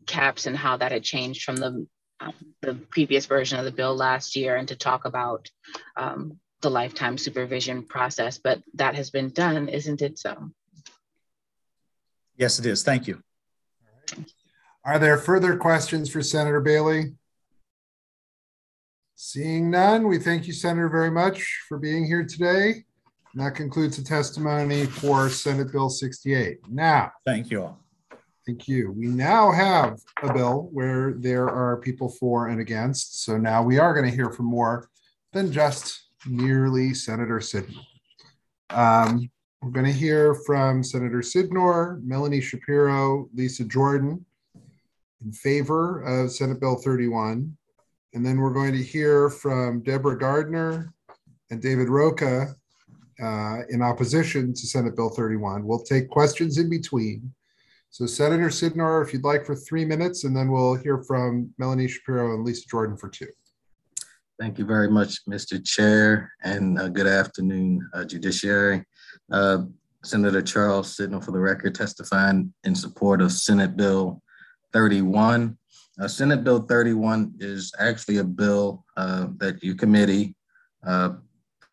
P: caps and how that had changed from the, um, the previous version of the bill last year and to talk about um, the lifetime supervision process, but that has been done, isn't it so?
M: Yes, it is. Thank you.
A: Are there further questions for Senator Bailey? Seeing none, we thank you, Senator, very much for being here today. And that concludes the testimony for Senate Bill 68. Now,
M: thank you all.
A: Thank you. We now have a bill where there are people for and against. So now we are going to hear from more than just merely Senator Sydnor. Um, we're going to hear from Senator Sydnor, Melanie Shapiro, Lisa Jordan in favor of Senate Bill 31. And then we're going to hear from Deborah Gardner and David Roca uh, in opposition to Senate Bill 31. We'll take questions in between. So Senator Sydnor, if you'd like for three minutes, and then we'll hear from Melanie Shapiro and Lisa Jordan for two.
Q: Thank you very much, Mr. Chair, and uh, good afternoon, uh, Judiciary. Uh, Senator Charles Sydnor, for the record, testifying in support of Senate Bill 31. Uh, Senate Bill 31 is actually a bill uh, that your committee uh,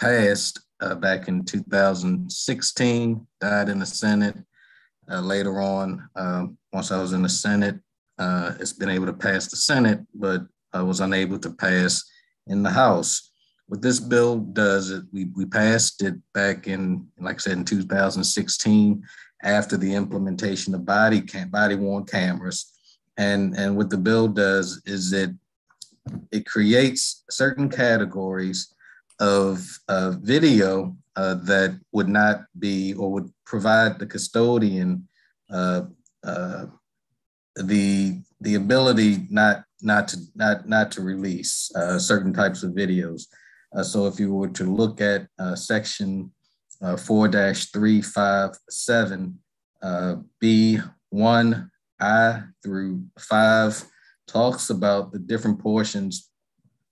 Q: passed uh, back in 2016, died in the Senate. Uh, later on, um, once I was in the Senate, uh, it's been able to pass the Senate, but I was unable to pass in the House. What this bill does is we, we passed it back in, like I said, in 2016 after the implementation of body cam, body worn cameras and and what the bill does is it it creates certain categories of uh, video uh, that would not be or would provide the custodian uh, uh the the ability not not to not not to release uh, certain types of videos. Uh, so if you were to look at section 4-357 B1 I through five talks about the different portions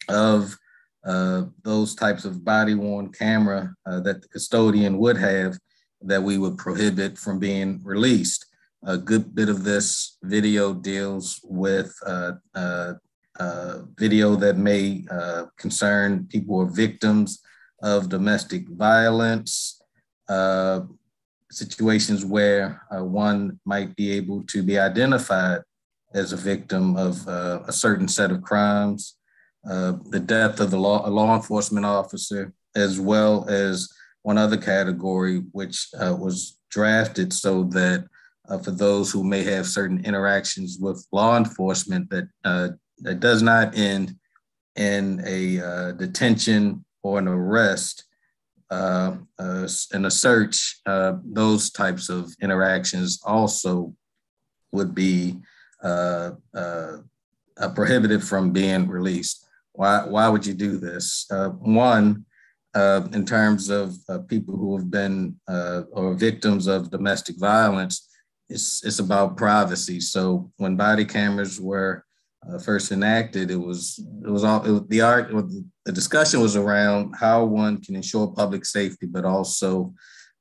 Q: of uh, those types of body worn camera uh, that the custodian would have that we would prohibit from being released. A good bit of this video deals with uh, uh, uh video that may uh, concern people are victims of domestic violence, situations where uh, one might be able to be identified as a victim of uh, a certain set of crimes, uh, the death of the law, a law enforcement officer, as well as one other category, which uh, was drafted so that uh, for those who may have certain interactions with law enforcement that, uh, that does not end in a detention or an arrest, uh, uh, in a search, uh, those types of interactions also would be uh, uh, prohibited from being released. Why, why would you do this? one, in terms of people who have been or victims of domestic violence, it's, it's about privacy. So when body cameras were uh, first enacted, it was it was all it, the art. The discussion was around how one can ensure public safety, but also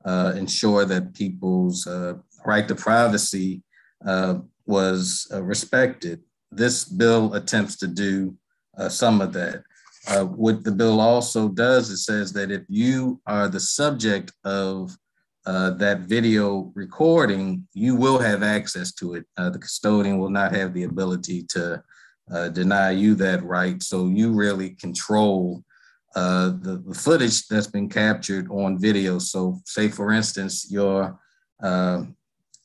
Q: uh, ensure that people's uh, right to privacy uh, was uh, respected. This bill attempts to do uh, some of that. what the bill also does, it says that if you are the subject of uh, that video recording, you will have access to it. Uh, the custodian will not have the ability to uh, deny you that right. So you really control uh, the, the, footage that's been captured on video. So, say for instance, your uh,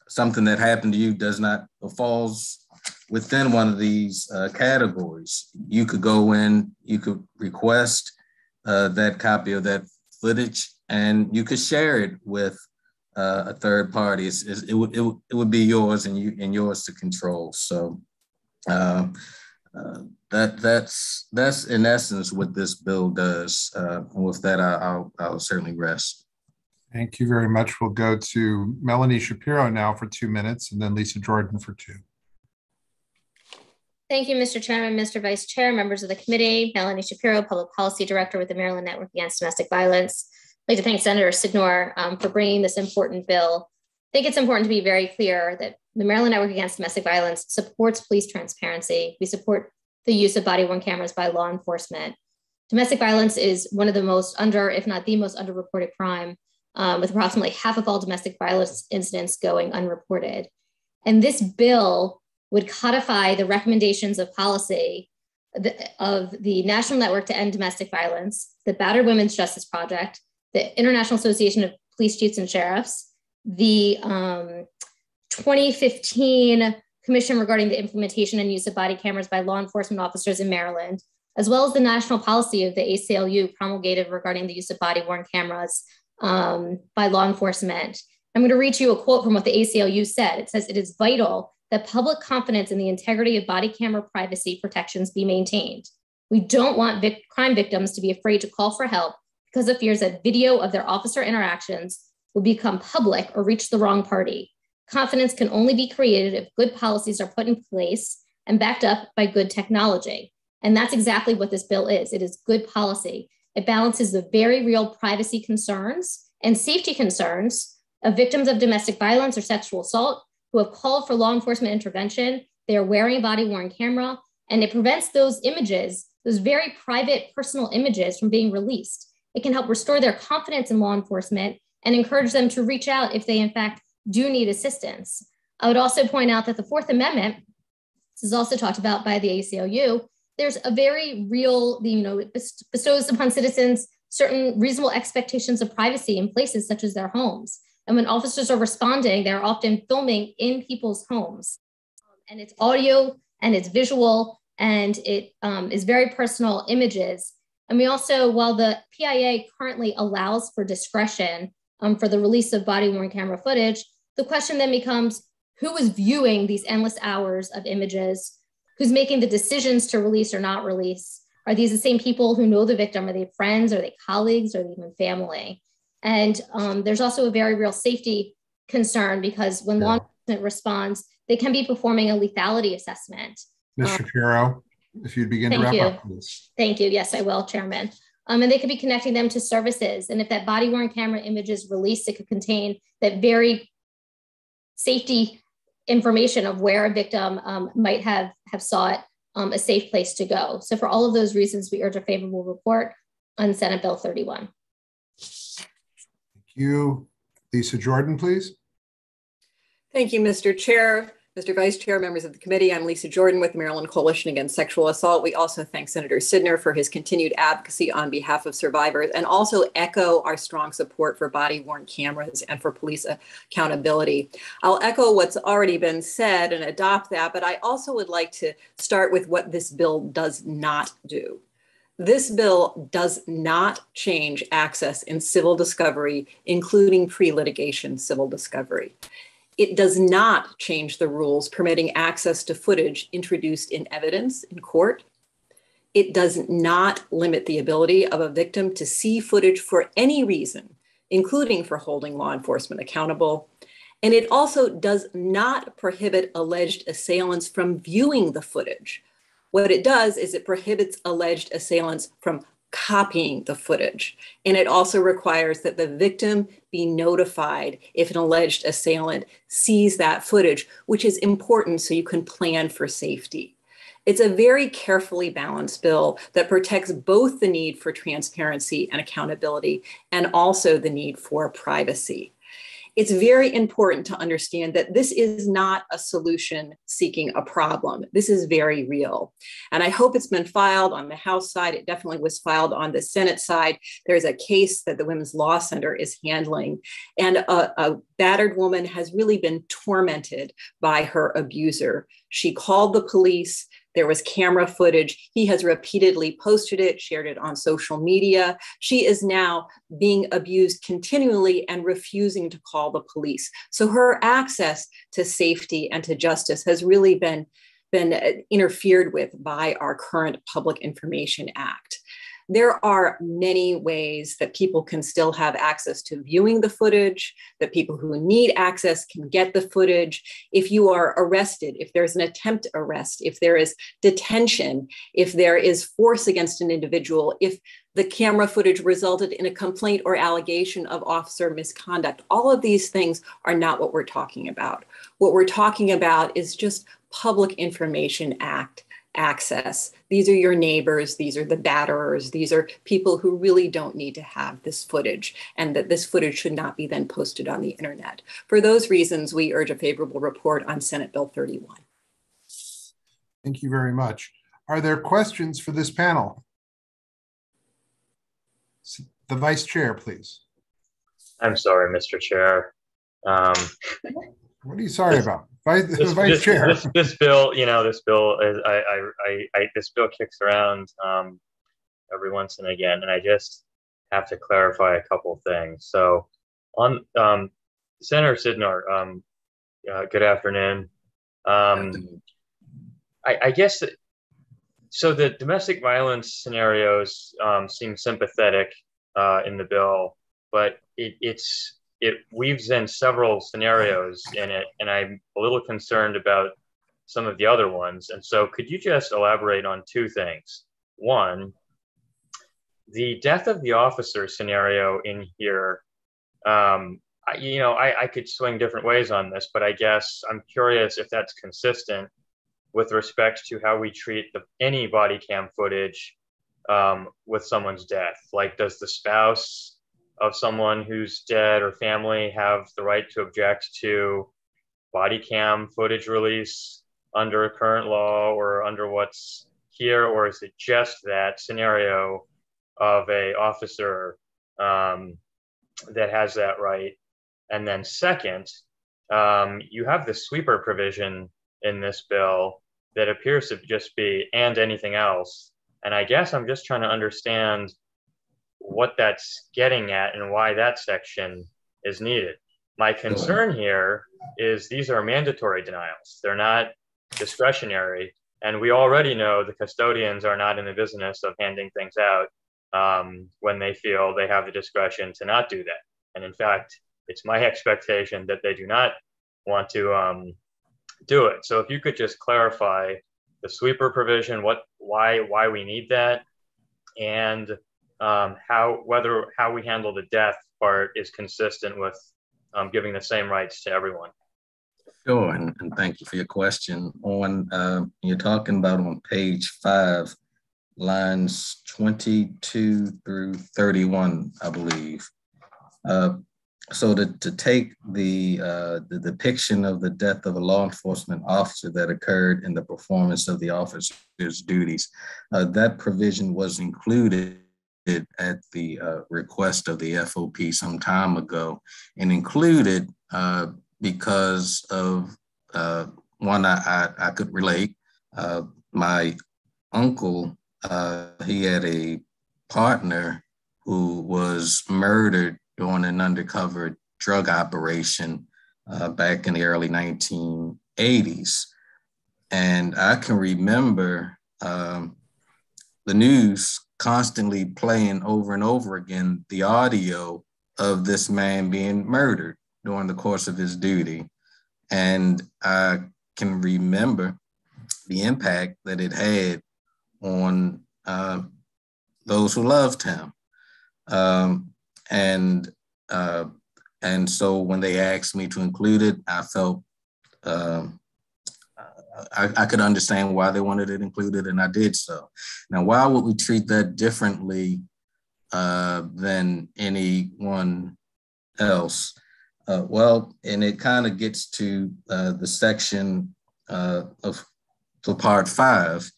Q: something that happened to you does not falls within one of these categories. You could go in, you could request that copy of that footage, and you could share it with uh, a third party. It's, it's, it, would, it, would, it would be yours and you and yours to control. So uh, uh, that that's that's in essence what this bill does. Uh, and with that, I, I'll, I'll certainly rest.
A: Thank you very much. We'll go to Melanie Shapiro now for two minutes and then Lisa Jordan for two.
R: Thank you, Mr. Chairman, Mr. Vice Chair, members of the committee, Melanie Shapiro, Public Policy Director with the Maryland Network Against Domestic Violence. Like to thank Senator Sydnor um, for bringing this important bill. I think it's important to be very clear that the Maryland Network Against Domestic Violence supports police transparency. We support the use of body worn cameras by law enforcement. Domestic violence is one of the most under, if not the most underreported crime, um, with approximately half of all domestic violence incidents going unreported. And this bill would codify the recommendations of policy of the National Network to End Domestic Violence, the Battered Women's Justice Project, the International Association of Police Chiefs and Sheriffs, the um, 2015 Commission regarding the implementation and use of body cameras by law enforcement officers in Maryland, as well as the national policy of the ACLU promulgated regarding the use of body worn cameras um, by law enforcement. I'm going to read you a quote from what the ACLU said. It says, It is vital that public confidence in the integrity of body camera privacy protections be maintained. We don't want vic- crime victims to be afraid to call for help because of fears that video of their officer interactions will become public or reach the wrong party. Confidence can only be created if good policies are put in place and backed up by good technology. And that's exactly what this bill is it is good policy. It balances the very real privacy concerns and safety concerns of victims of domestic violence or sexual assault who have called for law enforcement intervention. They are wearing a body worn camera, and it prevents those images, those very private, personal images, from being released. It can help restore their confidence in law enforcement and encourage them to reach out if they, in fact, do need assistance. I would also point out that the Fourth Amendment, this is also talked about by the ACLU, there's a very real, you know, it bestows upon citizens certain reasonable expectations of privacy in places such as their homes. And when officers are responding, they're often filming in people's homes. And it's audio and it's visual and it um, is very personal images. And we also, while the PIA currently allows for discretion um, for the release of body worn camera footage, the question then becomes who is viewing these endless hours of images? Who's making the decisions to release or not release? Are these the same people who know the victim? Are they friends? Are they colleagues? Are they even family? And um, there's also a very real safety concern because when yeah. law enforcement responds, they can be performing a lethality assessment.
A: Ms. Um, Shapiro, if you'd begin to wrap
R: you.
A: up, please.
R: Thank you. Yes, I will, Chairman. Um, and they could be connecting them to services. And if that body worn camera image is released, it could contain that very safety information of where a victim um, might have, have sought um, a safe place to go. So for all of those reasons, we urge a favorable report on Senate Bill 31.
A: Thank you. Lisa Jordan, please.
S: Thank you, Mr. Chair. Mr. Vice Chair, members of the committee, I'm Lisa Jordan with the Maryland Coalition Against Sexual Assault. We also thank Senator Sydnor for his continued advocacy on behalf of survivors and also echo our strong support for body worn cameras and for police accountability. I'll echo what's already been said and adopt that, but I also would like to start with what this bill does not do. This bill does not change access in civil discovery, including pre litigation civil discovery. It does not change the rules permitting access to footage introduced in evidence in court. It does not limit the ability of a victim to see footage for any reason, including for holding law enforcement accountable. And it also does not prohibit alleged assailants from viewing the footage. What it does is it prohibits alleged assailants from copying the footage. And it also requires that the victim be notified if an alleged assailant sees that footage, which is important so you can plan for safety. It's a very carefully balanced bill that protects both the need for transparency and accountability and also the need for privacy. It's very important to understand that this is not a solution seeking a problem. This is very real. And I hope it's been filed on the House side. It definitely was filed on the Senate side. There's a case that the Women's Law Center is handling. And a, a battered woman has really been tormented by her abuser. She called the police. There was camera footage. He has repeatedly posted it, shared it on social media. She is now being abused continually and refusing to call the police. So her access to safety and to justice has really been, been interfered with by our current Public Information Act there are many ways that people can still have access to viewing the footage, that people who need access can get the footage. If you are arrested, if there's an attempt arrest, if there is detention, if there is force against an individual, if the camera footage resulted in a complaint or allegation of officer misconduct. All of these things are not what we're talking about. What we're talking about is just Public Information Act access. These are your neighbors, these are the batterers, these are people who really don't need to have this footage, and that this footage should not be then posted on the internet. For those reasons, we urge a favorable report on Senate Bill 31.
A: Thank you very much. Are there questions for this panel? The Vice Chair, please.
C: I'm sorry, Mr. Chair. Um,
A: what are you sorry about? Vice,
C: this,
A: Vice
C: this,
A: Chair.
C: This, this, bill, you know, this bill is I, I, I, I this bill kicks around um, every once and again, and I just have to clarify a couple things. So, on um, Senator Sydnor, um, uh, good afternoon. Um, I, I guess that, so. The domestic violence scenarios um, seem sympathetic uh, in the bill, but it, it's it weaves in several scenarios in it, and I'm a little concerned about some of the other ones. And so, could you just elaborate on two things? One, the death of the officer scenario in here. Um, I, you know, I, I could swing different ways on this, but I guess I'm curious if that's consistent with respect to how we treat the, any body cam footage um, with someone's death. Like, does the spouse of someone who's dead or family have the right to object to body cam footage release under current law or under what's here? Or is it just that scenario of a officer um, that has that right? And then second um, you have the sweeper provision in this bill that appears to just be and anything else. And i guess i'm just trying to understand what that's getting at and why that section is needed. My concern here is these are mandatory denials. They're not discretionary. And we already know the custodians are not in the business of handing things out um, when they feel they have the discretion to not do that. And in fact, it's my expectation that they do not want to um, do it. So if you could just clarify the sweeper provision, what, why, why we need that, and um, how whether how we handle the death part is consistent with um, giving the same rights to everyone.
Q: Sure, and, and thank you for your question. On uh, you're talking about on page five, lines 22 through 31, I believe. Uh, so to, to take the, uh, the depiction of the death of a law enforcement officer that occurred in the performance of the officer's duties, uh, that provision was included at the uh, request of the FOP some time ago and included uh, because of uh, one I, I, I, could relate. Uh, my uncle, uh, he had a partner who was murdered during an undercover drug operation uh, back in the early 1980s. And I can remember um, the news constantly playing over and over again the audio of this man being murdered during the course of his duty. And I can remember the impact that it had on uh, those who loved him. Um, and uh, and so when they asked me to include it, I felt um, I, I, could understand why they wanted it included, and I did so. Now, why would we treat that differently uh, than anyone else? Uh, well, and it kind of gets to uh, the section uh, of the part five.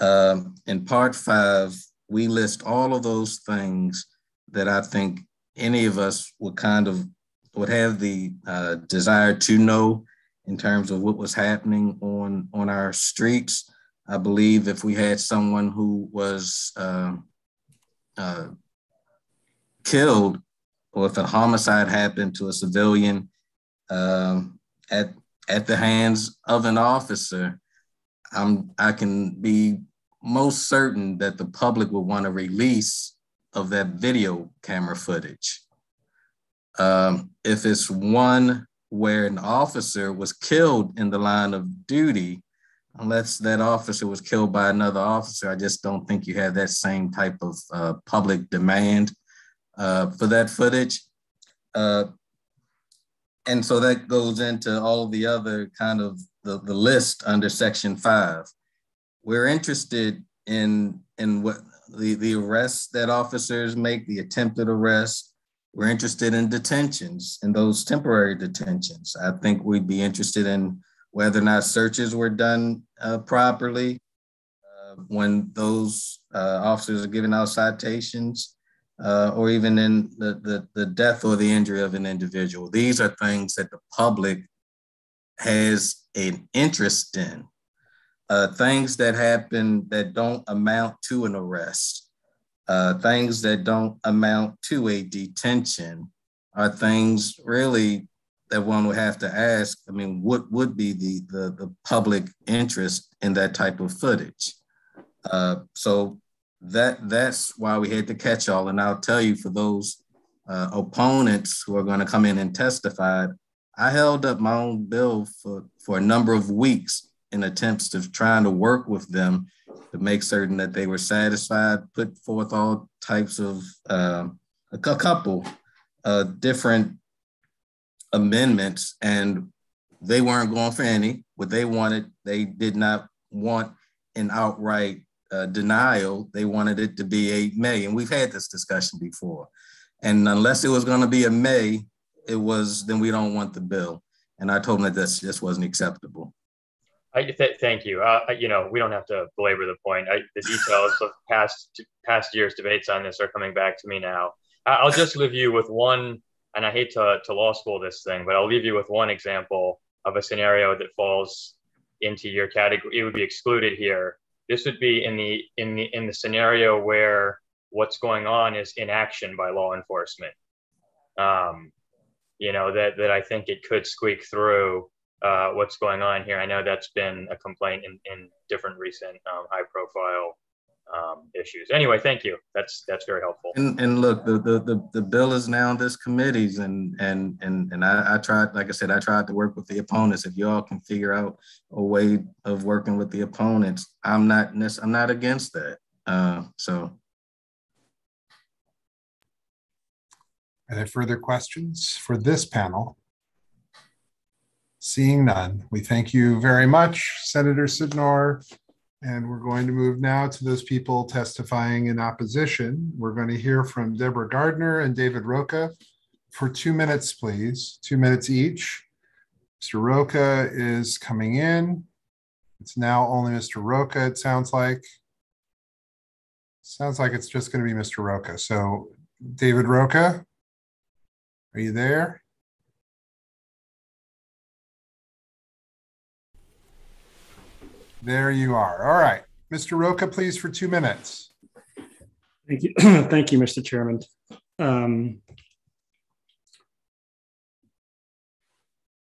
Q: Um, in part five, we list all of those things that I think any of us would kind of would have the uh, desire to know in terms of what was happening on on our streets. I believe if we had someone who was uh, uh, killed, or if a homicide happened to a civilian um, at at the hands of an officer, I'm I can be most certain that the public would want a release of that video camera footage. Um, if it's one where an officer was killed in the line of duty, unless that officer was killed by another officer, I just don't think you have that same type of uh, public demand uh, for that footage. Uh, and so that goes into all the other kind of the, the list under section five. We're interested in, in what the, the arrests that officers make, the attempted arrest. We're interested in detentions and those temporary detentions. I think we'd be interested in whether or not searches were done uh, properly uh, when those uh, officers are giving out citations uh, or even in the, the, the death or the injury of an individual. These are things that the public has an interest in. Uh, things that happen that don't amount to an arrest, uh, things that don't amount to a detention are things really that one would have to ask. I mean, what would be the, the, the public interest in that type of footage? Uh, so that that's why we had to catch all. And I'll tell you, for those uh, opponents who are going to come in and testify, I held up my own bill for, for a number of weeks in attempts of trying to work with them to make certain that they were satisfied, put forth all types of uh, a couple uh, different amendments, and they weren't going for any. What they wanted, they did not want an outright uh, denial. They wanted it to be a may, and we've had this discussion before. And unless it was going to be a may, it was then we don't want the bill. And I told them that this just wasn't acceptable.
C: I th- thank you. Uh, you know, we don't have to belabor the point. I, the details of past past years' debates on this are coming back to me now. I'll just leave you with one, and I hate to, to law school this thing, but I'll leave you with one example of a scenario that falls into your category. It would be excluded here. This would be in the in the in the scenario where what's going on is inaction by law enforcement. Um, you know that that I think it could squeak through uh, what's going on here. I know that's been a complaint in, in different recent um, high profile um, issues. Anyway, thank you. That's that's very helpful.
Q: And, and look, the, the, the the bill is now in this committee's, and and and and I, I tried, like I said, I tried to work with the opponents. If y'all can figure out a way of working with the opponents, I'm not I'm not against that. Uh, so.
A: Any further questions for this panel? Seeing none, we thank you very much, Senator Sydnor. And we're going to move now to those people testifying in opposition. We're going to hear from Deborah Gardner and David Rocah for two minutes, please, two minutes each. Mr. Rocah is coming in. It's now only Mr. Rocah, it sounds like. Sounds like it's just going to be Mr. Rocah. So, David Rocah, are you there? There you are. All right. Mr. Rocah, please, for two minutes.
T: Thank you. Thank you, Mr. Chairman. Um,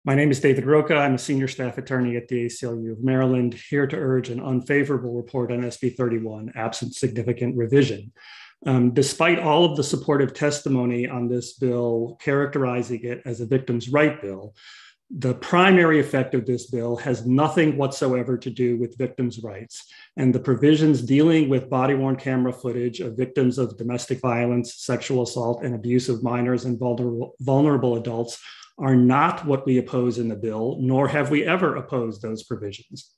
T: my name is David Rocah. I'm a senior staff attorney at the ACLU of Maryland, here to urge an unfavorable report on SB 31, absent significant revision. Um, despite all of the supportive testimony on this bill characterizing it as a victim's right bill, the primary effect of this bill has nothing whatsoever to do with victims' rights. And the provisions dealing with body worn camera footage of victims of domestic violence, sexual assault, and abuse of minors and vulnerable, vulnerable adults are not what we oppose in the bill, nor have we ever opposed those provisions.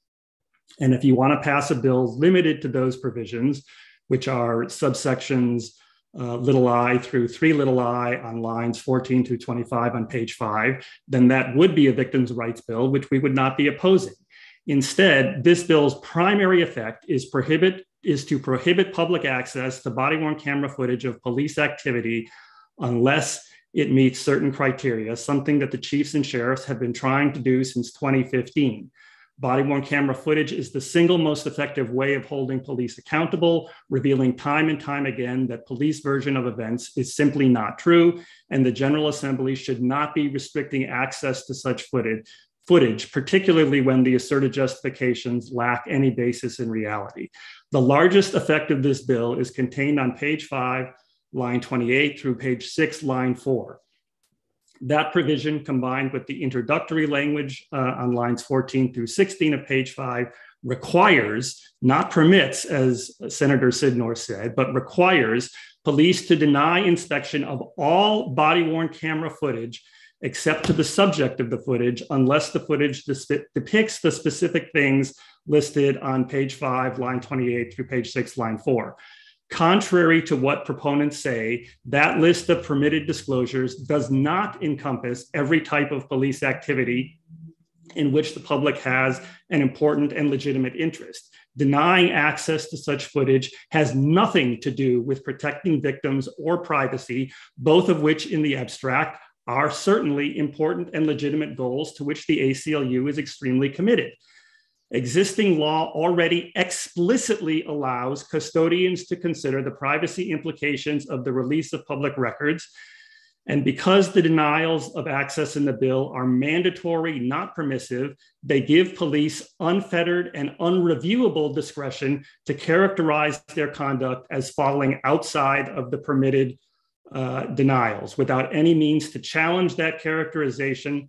T: And if you want to pass a bill limited to those provisions, which are subsections uh, little i through three little i on lines 14 to 25 on page five, then that would be a victim's rights bill, which we would not be opposing. Instead, this bill's primary effect is prohibit is to prohibit public access to body worn camera footage of police activity unless it meets certain criteria, something that the chiefs and sheriffs have been trying to do since 2015. Body worn camera footage is the single most effective way of holding police accountable, revealing time and time again that police version of events is simply not true, and the General Assembly should not be restricting access to such footage, footage, particularly when the asserted justifications lack any basis in reality. The largest effect of this bill is contained on page five, line 28 through page six, line four. That provision combined with the introductory language uh, on lines 14 through 16 of page five requires, not permits, as Senator Sydnor said, but requires police to deny inspection of all body worn camera footage except to the subject of the footage unless the footage depicts the specific things listed on page five, line 28 through page six, line four. Contrary to what proponents say, that list of permitted disclosures does not encompass every type of police activity in which the public has an important and legitimate interest. Denying access to such footage has nothing to do with protecting victims or privacy, both of which, in the abstract, are certainly important and legitimate goals to which the ACLU is extremely committed. Existing law already explicitly allows custodians to consider the privacy implications of the release of public records. And because the denials of access in the bill are mandatory, not permissive, they give police unfettered and unreviewable discretion to characterize their conduct as falling outside of the permitted uh, denials without any means to challenge that characterization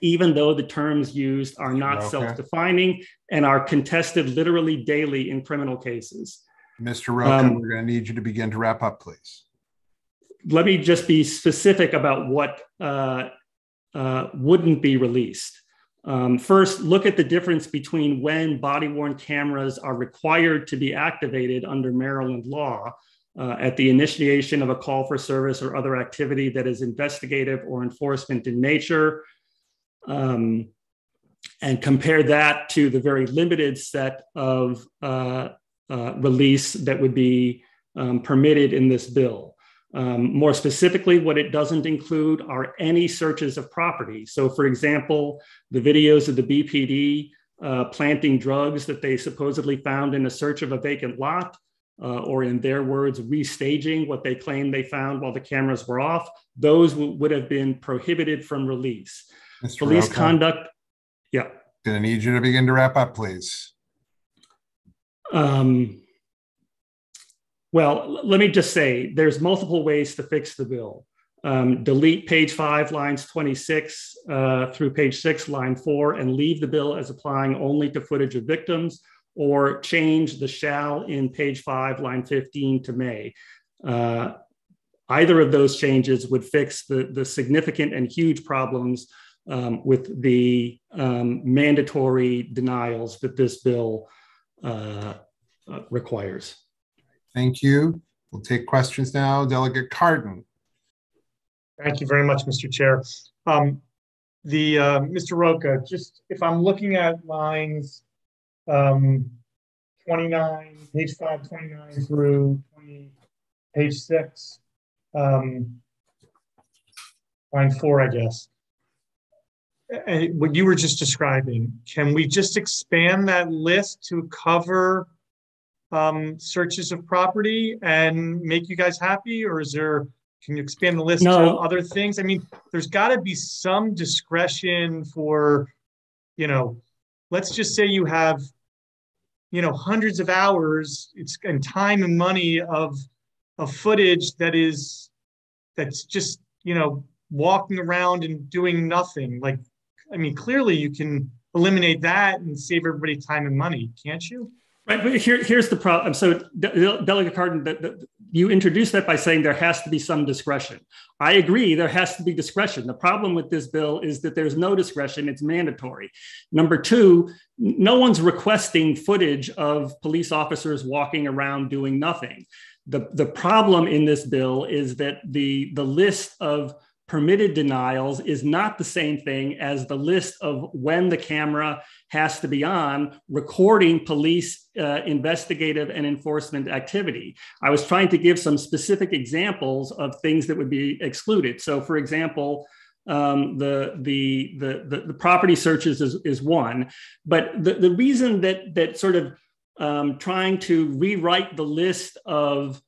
T: even though the terms used are not okay. self-defining and are contested literally daily in criminal cases.
A: Mr. Rocah, um, we're going to need you to begin to wrap up, please.
T: Let me just be specific about what uh, uh, wouldn't be released. Um, first, look at the difference between when body-worn cameras are required to be activated under Maryland law uh, at the initiation of a call for service or other activity that is investigative or enforcement in nature, um, and compare that to the very limited set of uh, uh, release that would be um, permitted in this bill. Um, more specifically, what it doesn't include are any searches of property. So, for example, the videos of the BPD uh, planting drugs that they supposedly found in a search of a vacant lot, uh, or in their words, restaging what they claimed they found while the cameras were off, those would have been prohibited from release. Mr. Police Rocah, conduct. Yeah.
A: Gonna need you to begin to wrap up, please.
T: Um, well, let me just say there's multiple ways to fix the bill. Um, delete page five, lines 26 uh, through page six, line four, and leave the bill as applying only to footage of victims, or change the shall in page five, line 15 to may. Uh, either of those changes would fix the, the significant and huge problems um, with the um, mandatory denials that this bill uh, uh, requires.
A: Thank you. We'll take questions now. Delegate Cardin.
K: Thank you very much, Mr. Chair. Um, the uh, Mr. Rocah, just if I'm looking at lines um, 29, page 5, 29 through 20, page 6, um, line 4, I guess and what you were just describing, can we just expand that list to cover um, searches of property and make you guys happy? Or is there, can you expand the list no. to other things? I mean, there's got to be some discretion for, you know, let's just say you have, you know, hundreds of hours it's and time and money of of footage that is that's just, you know, walking around and doing nothing. Like I mean, clearly you can eliminate that and save everybody time and money, can't you?
T: Right, but here, here's the problem. So, De- Delegate Cardin, you introduced that by saying there has to be some discretion. I agree, there has to be discretion. The problem with this bill is that there's no discretion, it's mandatory. Number two, no one's requesting footage of police officers walking around doing nothing The, the problem in this bill is that the, the list of permitted denials is not the same thing as the list of when the camera has to be on recording police uh, investigative and enforcement activity. I was trying to give some specific examples of things that would be excluded. So, for example, um, the, the, the, the, the, property searches is, is one. But the, the reason that, that sort of um, trying to rewrite the list of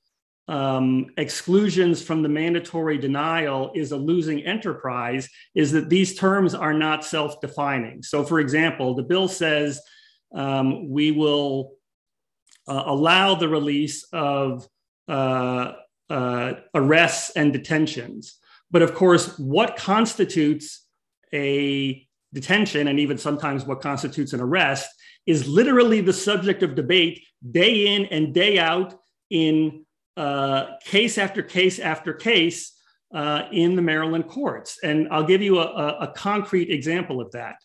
T: um, exclusions from the mandatory denial is a losing enterprise is that these terms are not self defining. So, for example, the bill says um, we will uh, allow the release of uh, uh, arrests and detentions. But of course, what constitutes a detention and even sometimes what constitutes an arrest is literally the subject of debate day in and day out in uh, case after case after case uh, in the Maryland courts. And I'll give you a, a, concrete example of that,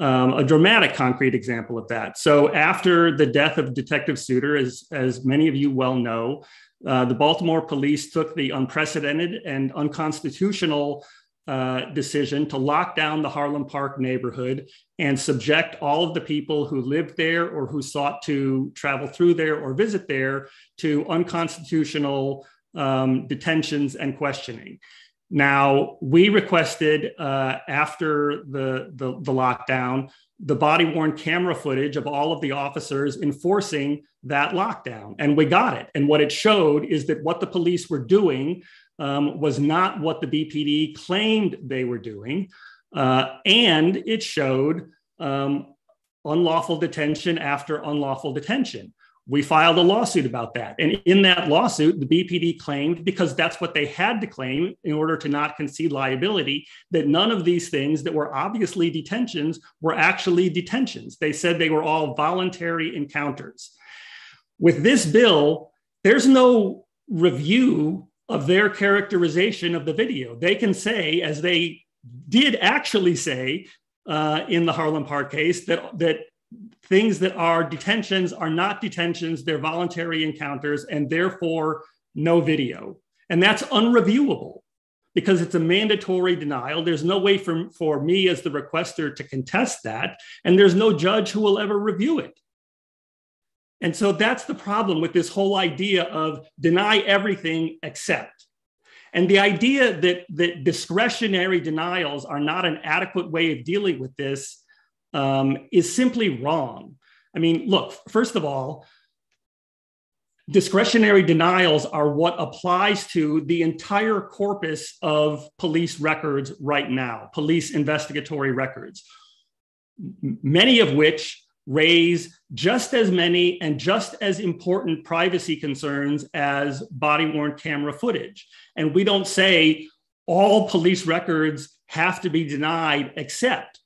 T: um, a dramatic concrete example of that. So, after the death of Detective Suiter, as, as many of you well know, uh, the Baltimore police took the unprecedented and unconstitutional uh, decision to lock down the Harlem Park neighborhood and subject all of the people who lived there or who sought to travel through there or visit there to unconstitutional um, detentions and questioning. Now, we requested uh, after the, the, the lockdown the body worn camera footage of all of the officers enforcing that lockdown, and we got it. And what it showed is that what the police were doing um, was not what the BPD claimed they were doing. Uh, and it showed um, unlawful detention after unlawful detention. We filed a lawsuit about that. And in that lawsuit, the BPD claimed, because that's what they had to claim in order to not concede liability, that none of these things that were obviously detentions were actually detentions. They said they were all voluntary encounters. With this bill, there's no review of their characterization of the video. They can say, as they did actually say uh, in the Harlem Park case, that, that things that are detentions are not detentions, they're voluntary encounters, and therefore no video. And that's unreviewable because it's a mandatory denial. There's no way for, for me as the requester to contest that, and there's no judge who will ever review it. And so that's the problem with this whole idea of deny everything except. And the idea that, that discretionary denials are not an adequate way of dealing with this um, is simply wrong. I mean, look, first of all, discretionary denials are what applies to the entire corpus of police records right now, police investigatory records, many of which raise just as many and just as important privacy concerns as body worn camera footage. And we don't say all police records have to be denied, except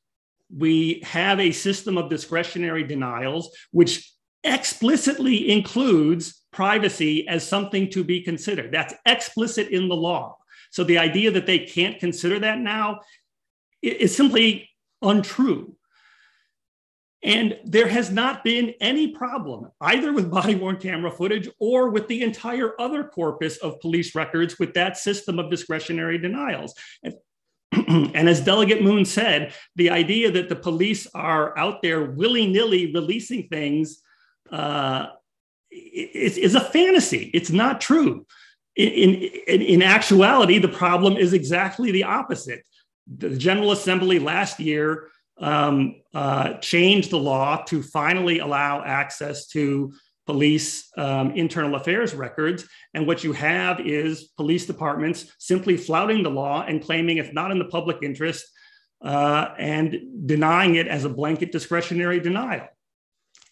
T: we have a system of discretionary denials, which explicitly includes privacy as something to be considered. That's explicit in the law. So the idea that they can't consider that now is simply untrue. And there has not been any problem either with body worn camera footage or with the entire other corpus of police records with that system of discretionary denials. And, and as Delegate Moon said, the idea that the police are out there willy nilly releasing things uh, is, is, a fantasy. It's not true. In, in, in actuality, the problem is exactly the opposite. The General Assembly last year um, uh, the law to finally allow access to police um, internal affairs records. And what you have is police departments simply flouting the law and claiming it's not in the public interest uh, and denying it as a blanket discretionary denial.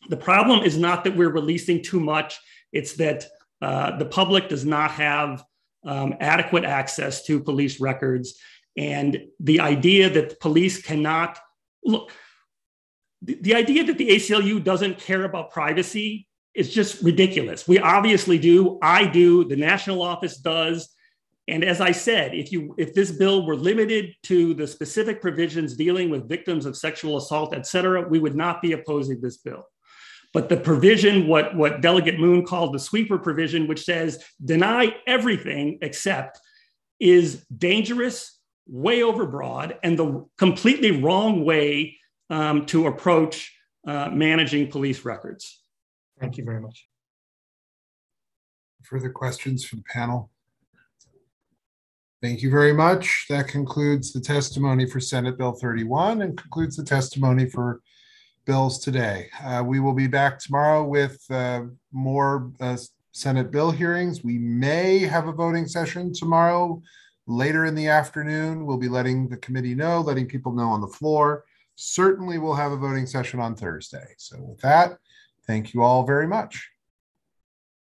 T: The problem is not that we're releasing too much, it's that uh, the public does not have um, adequate access to police records. And the idea that police cannot look, the, the idea that the ACLU doesn't care about privacy is just ridiculous. We obviously do. I do. The national office does. And as I said, if you if this bill were limited to the specific provisions dealing with victims of sexual assault, et cetera, we would not be opposing this bill. But the provision, what, what Delegate Moon called the sweeper provision, which says deny everything except, is dangerous, way overbroad, and the completely wrong way um, to approach uh, managing police records.
K: Thank you very much.
A: Further questions from the panel? Thank you very much. That concludes the testimony for Senate Bill 31 and concludes the testimony for bills today. Uh, we will be back tomorrow with uh, more uh, Senate bill hearings. We may have a voting session tomorrow later in the afternoon. We'll be letting the committee know, letting people know on the floor. Certainly, we'll have a voting session on Thursday. So, with that, thank you all very much.